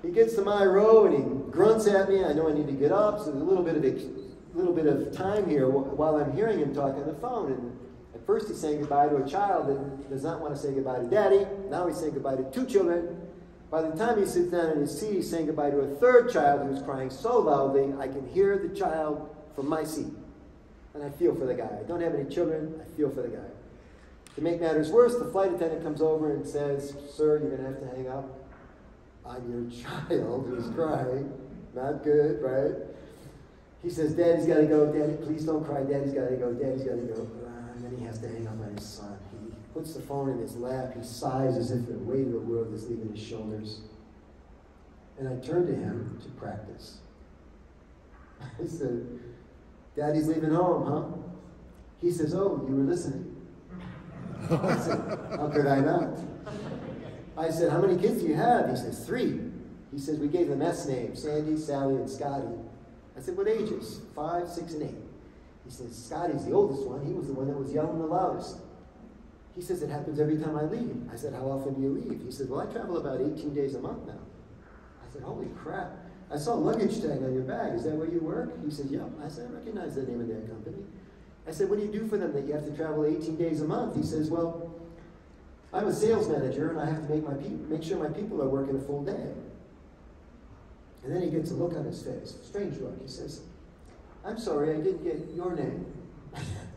He gets to my row and he grunts at me. I know I need to get up, so there's a little bit of little bit of time here while I'm hearing him talk on the phone. And at first he's saying goodbye to a child that does not want to say goodbye to daddy. Now he's saying goodbye to two children. By the time he sits down in his seat, he's saying goodbye to a third child who's crying so loudly, I can hear the child from my seat. And I feel for the guy. I don't have any children. I feel for the guy. To make matters worse, the flight attendant comes over and says, Sir, you're going to have to hang up on your child who's crying. Not good, right? He says, Daddy's got to go. Daddy, please don't cry. Daddy's got to go. Daddy's got to go. And then he has to hang up on his son. He puts the phone in his lap. He sighs as if the weight of the world is leaving his shoulders. And I turned to him to practice. I said, Daddy's leaving home, huh? He says, Oh, you were listening. I said, How could I not? I said, How many kids do you have? He says, Three. He says, We gave them S names Sandy, Sally, and Scotty. I said, what ages? Five, six, and eight. He says, Scotty's the oldest one. He was the one that was yelling the loudest. He says, it happens every time I leave. I said, how often do you leave? He said, well, I travel about 18 days a month now. I said, holy crap. I saw a luggage tag on your bag. Is that where you work? He said, yep. I said, I recognize the name of that company. I said, what do you do for them that you have to travel 18 days a month? He says, well, I'm a sales manager and I have to make, my make sure my people are working a full day. And then he gets a look on his face, strange look. He says, I'm sorry, I didn't get your name.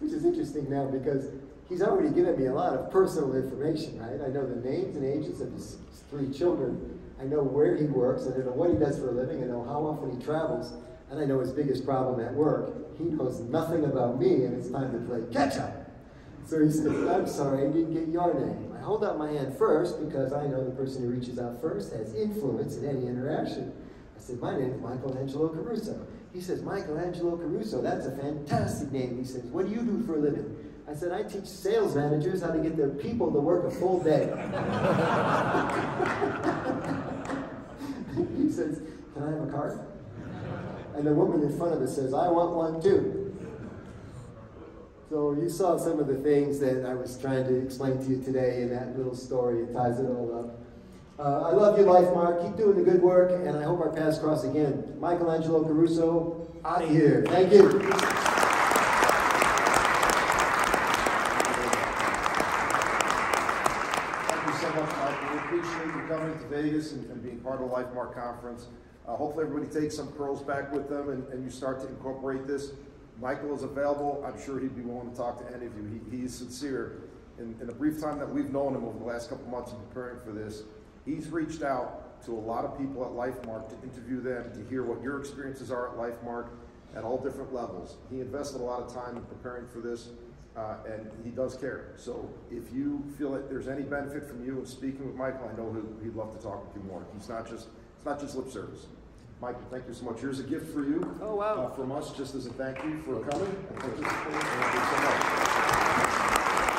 Which is interesting now because he's already given me a lot of personal information, right? I know the names and ages of his three children. I know where he works. I know what he does for a living. I know how often he travels. And I know his biggest problem at work. He knows nothing about me, and it's time to play catch up. So he says, I'm sorry, I didn't get your name. I hold out my hand first because I know the person who reaches out first has influence in any interaction. I said, my name is Michael Angelo Caruso. He says, Michael Angelo Caruso, that's a fantastic name. He says, what do you do for a living? I said, I teach sales managers how to get their people to work a full day. he says, can I have a card? And the woman in front of us says, I want one too. So you saw some of the things that I was trying to explain to you today in that little story. It ties it all up. Uh, I love your life, Mark. Keep doing the good work, and I hope our paths cross again. Michael Angelo Caruso, out of here. Thank you. Thank you so much, Mike. We appreciate you coming to Vegas and, and being part of the LifeMark conference. Uh, hopefully everybody takes some pearls back with them and, and you start to incorporate this. Michael is available. I'm sure he'd be willing to talk to any of you. He, he's sincere. In, in the brief time that we've known him over the last couple months in preparing for this, he's reached out to a lot of people at LifeMark to interview them, to hear what your experiences are at LifeMark at all different levels. He invested a lot of time in preparing for this. uh, and he does care. So if you feel that there's any benefit from you in speaking with Michael, I know he'd love to talk with you more. He's not just, it's not just lip service. Michael, thank you so much. Here's a gift for you. Oh, wow. uh, From us, just as a thank you for coming. and participating, and thank you so much.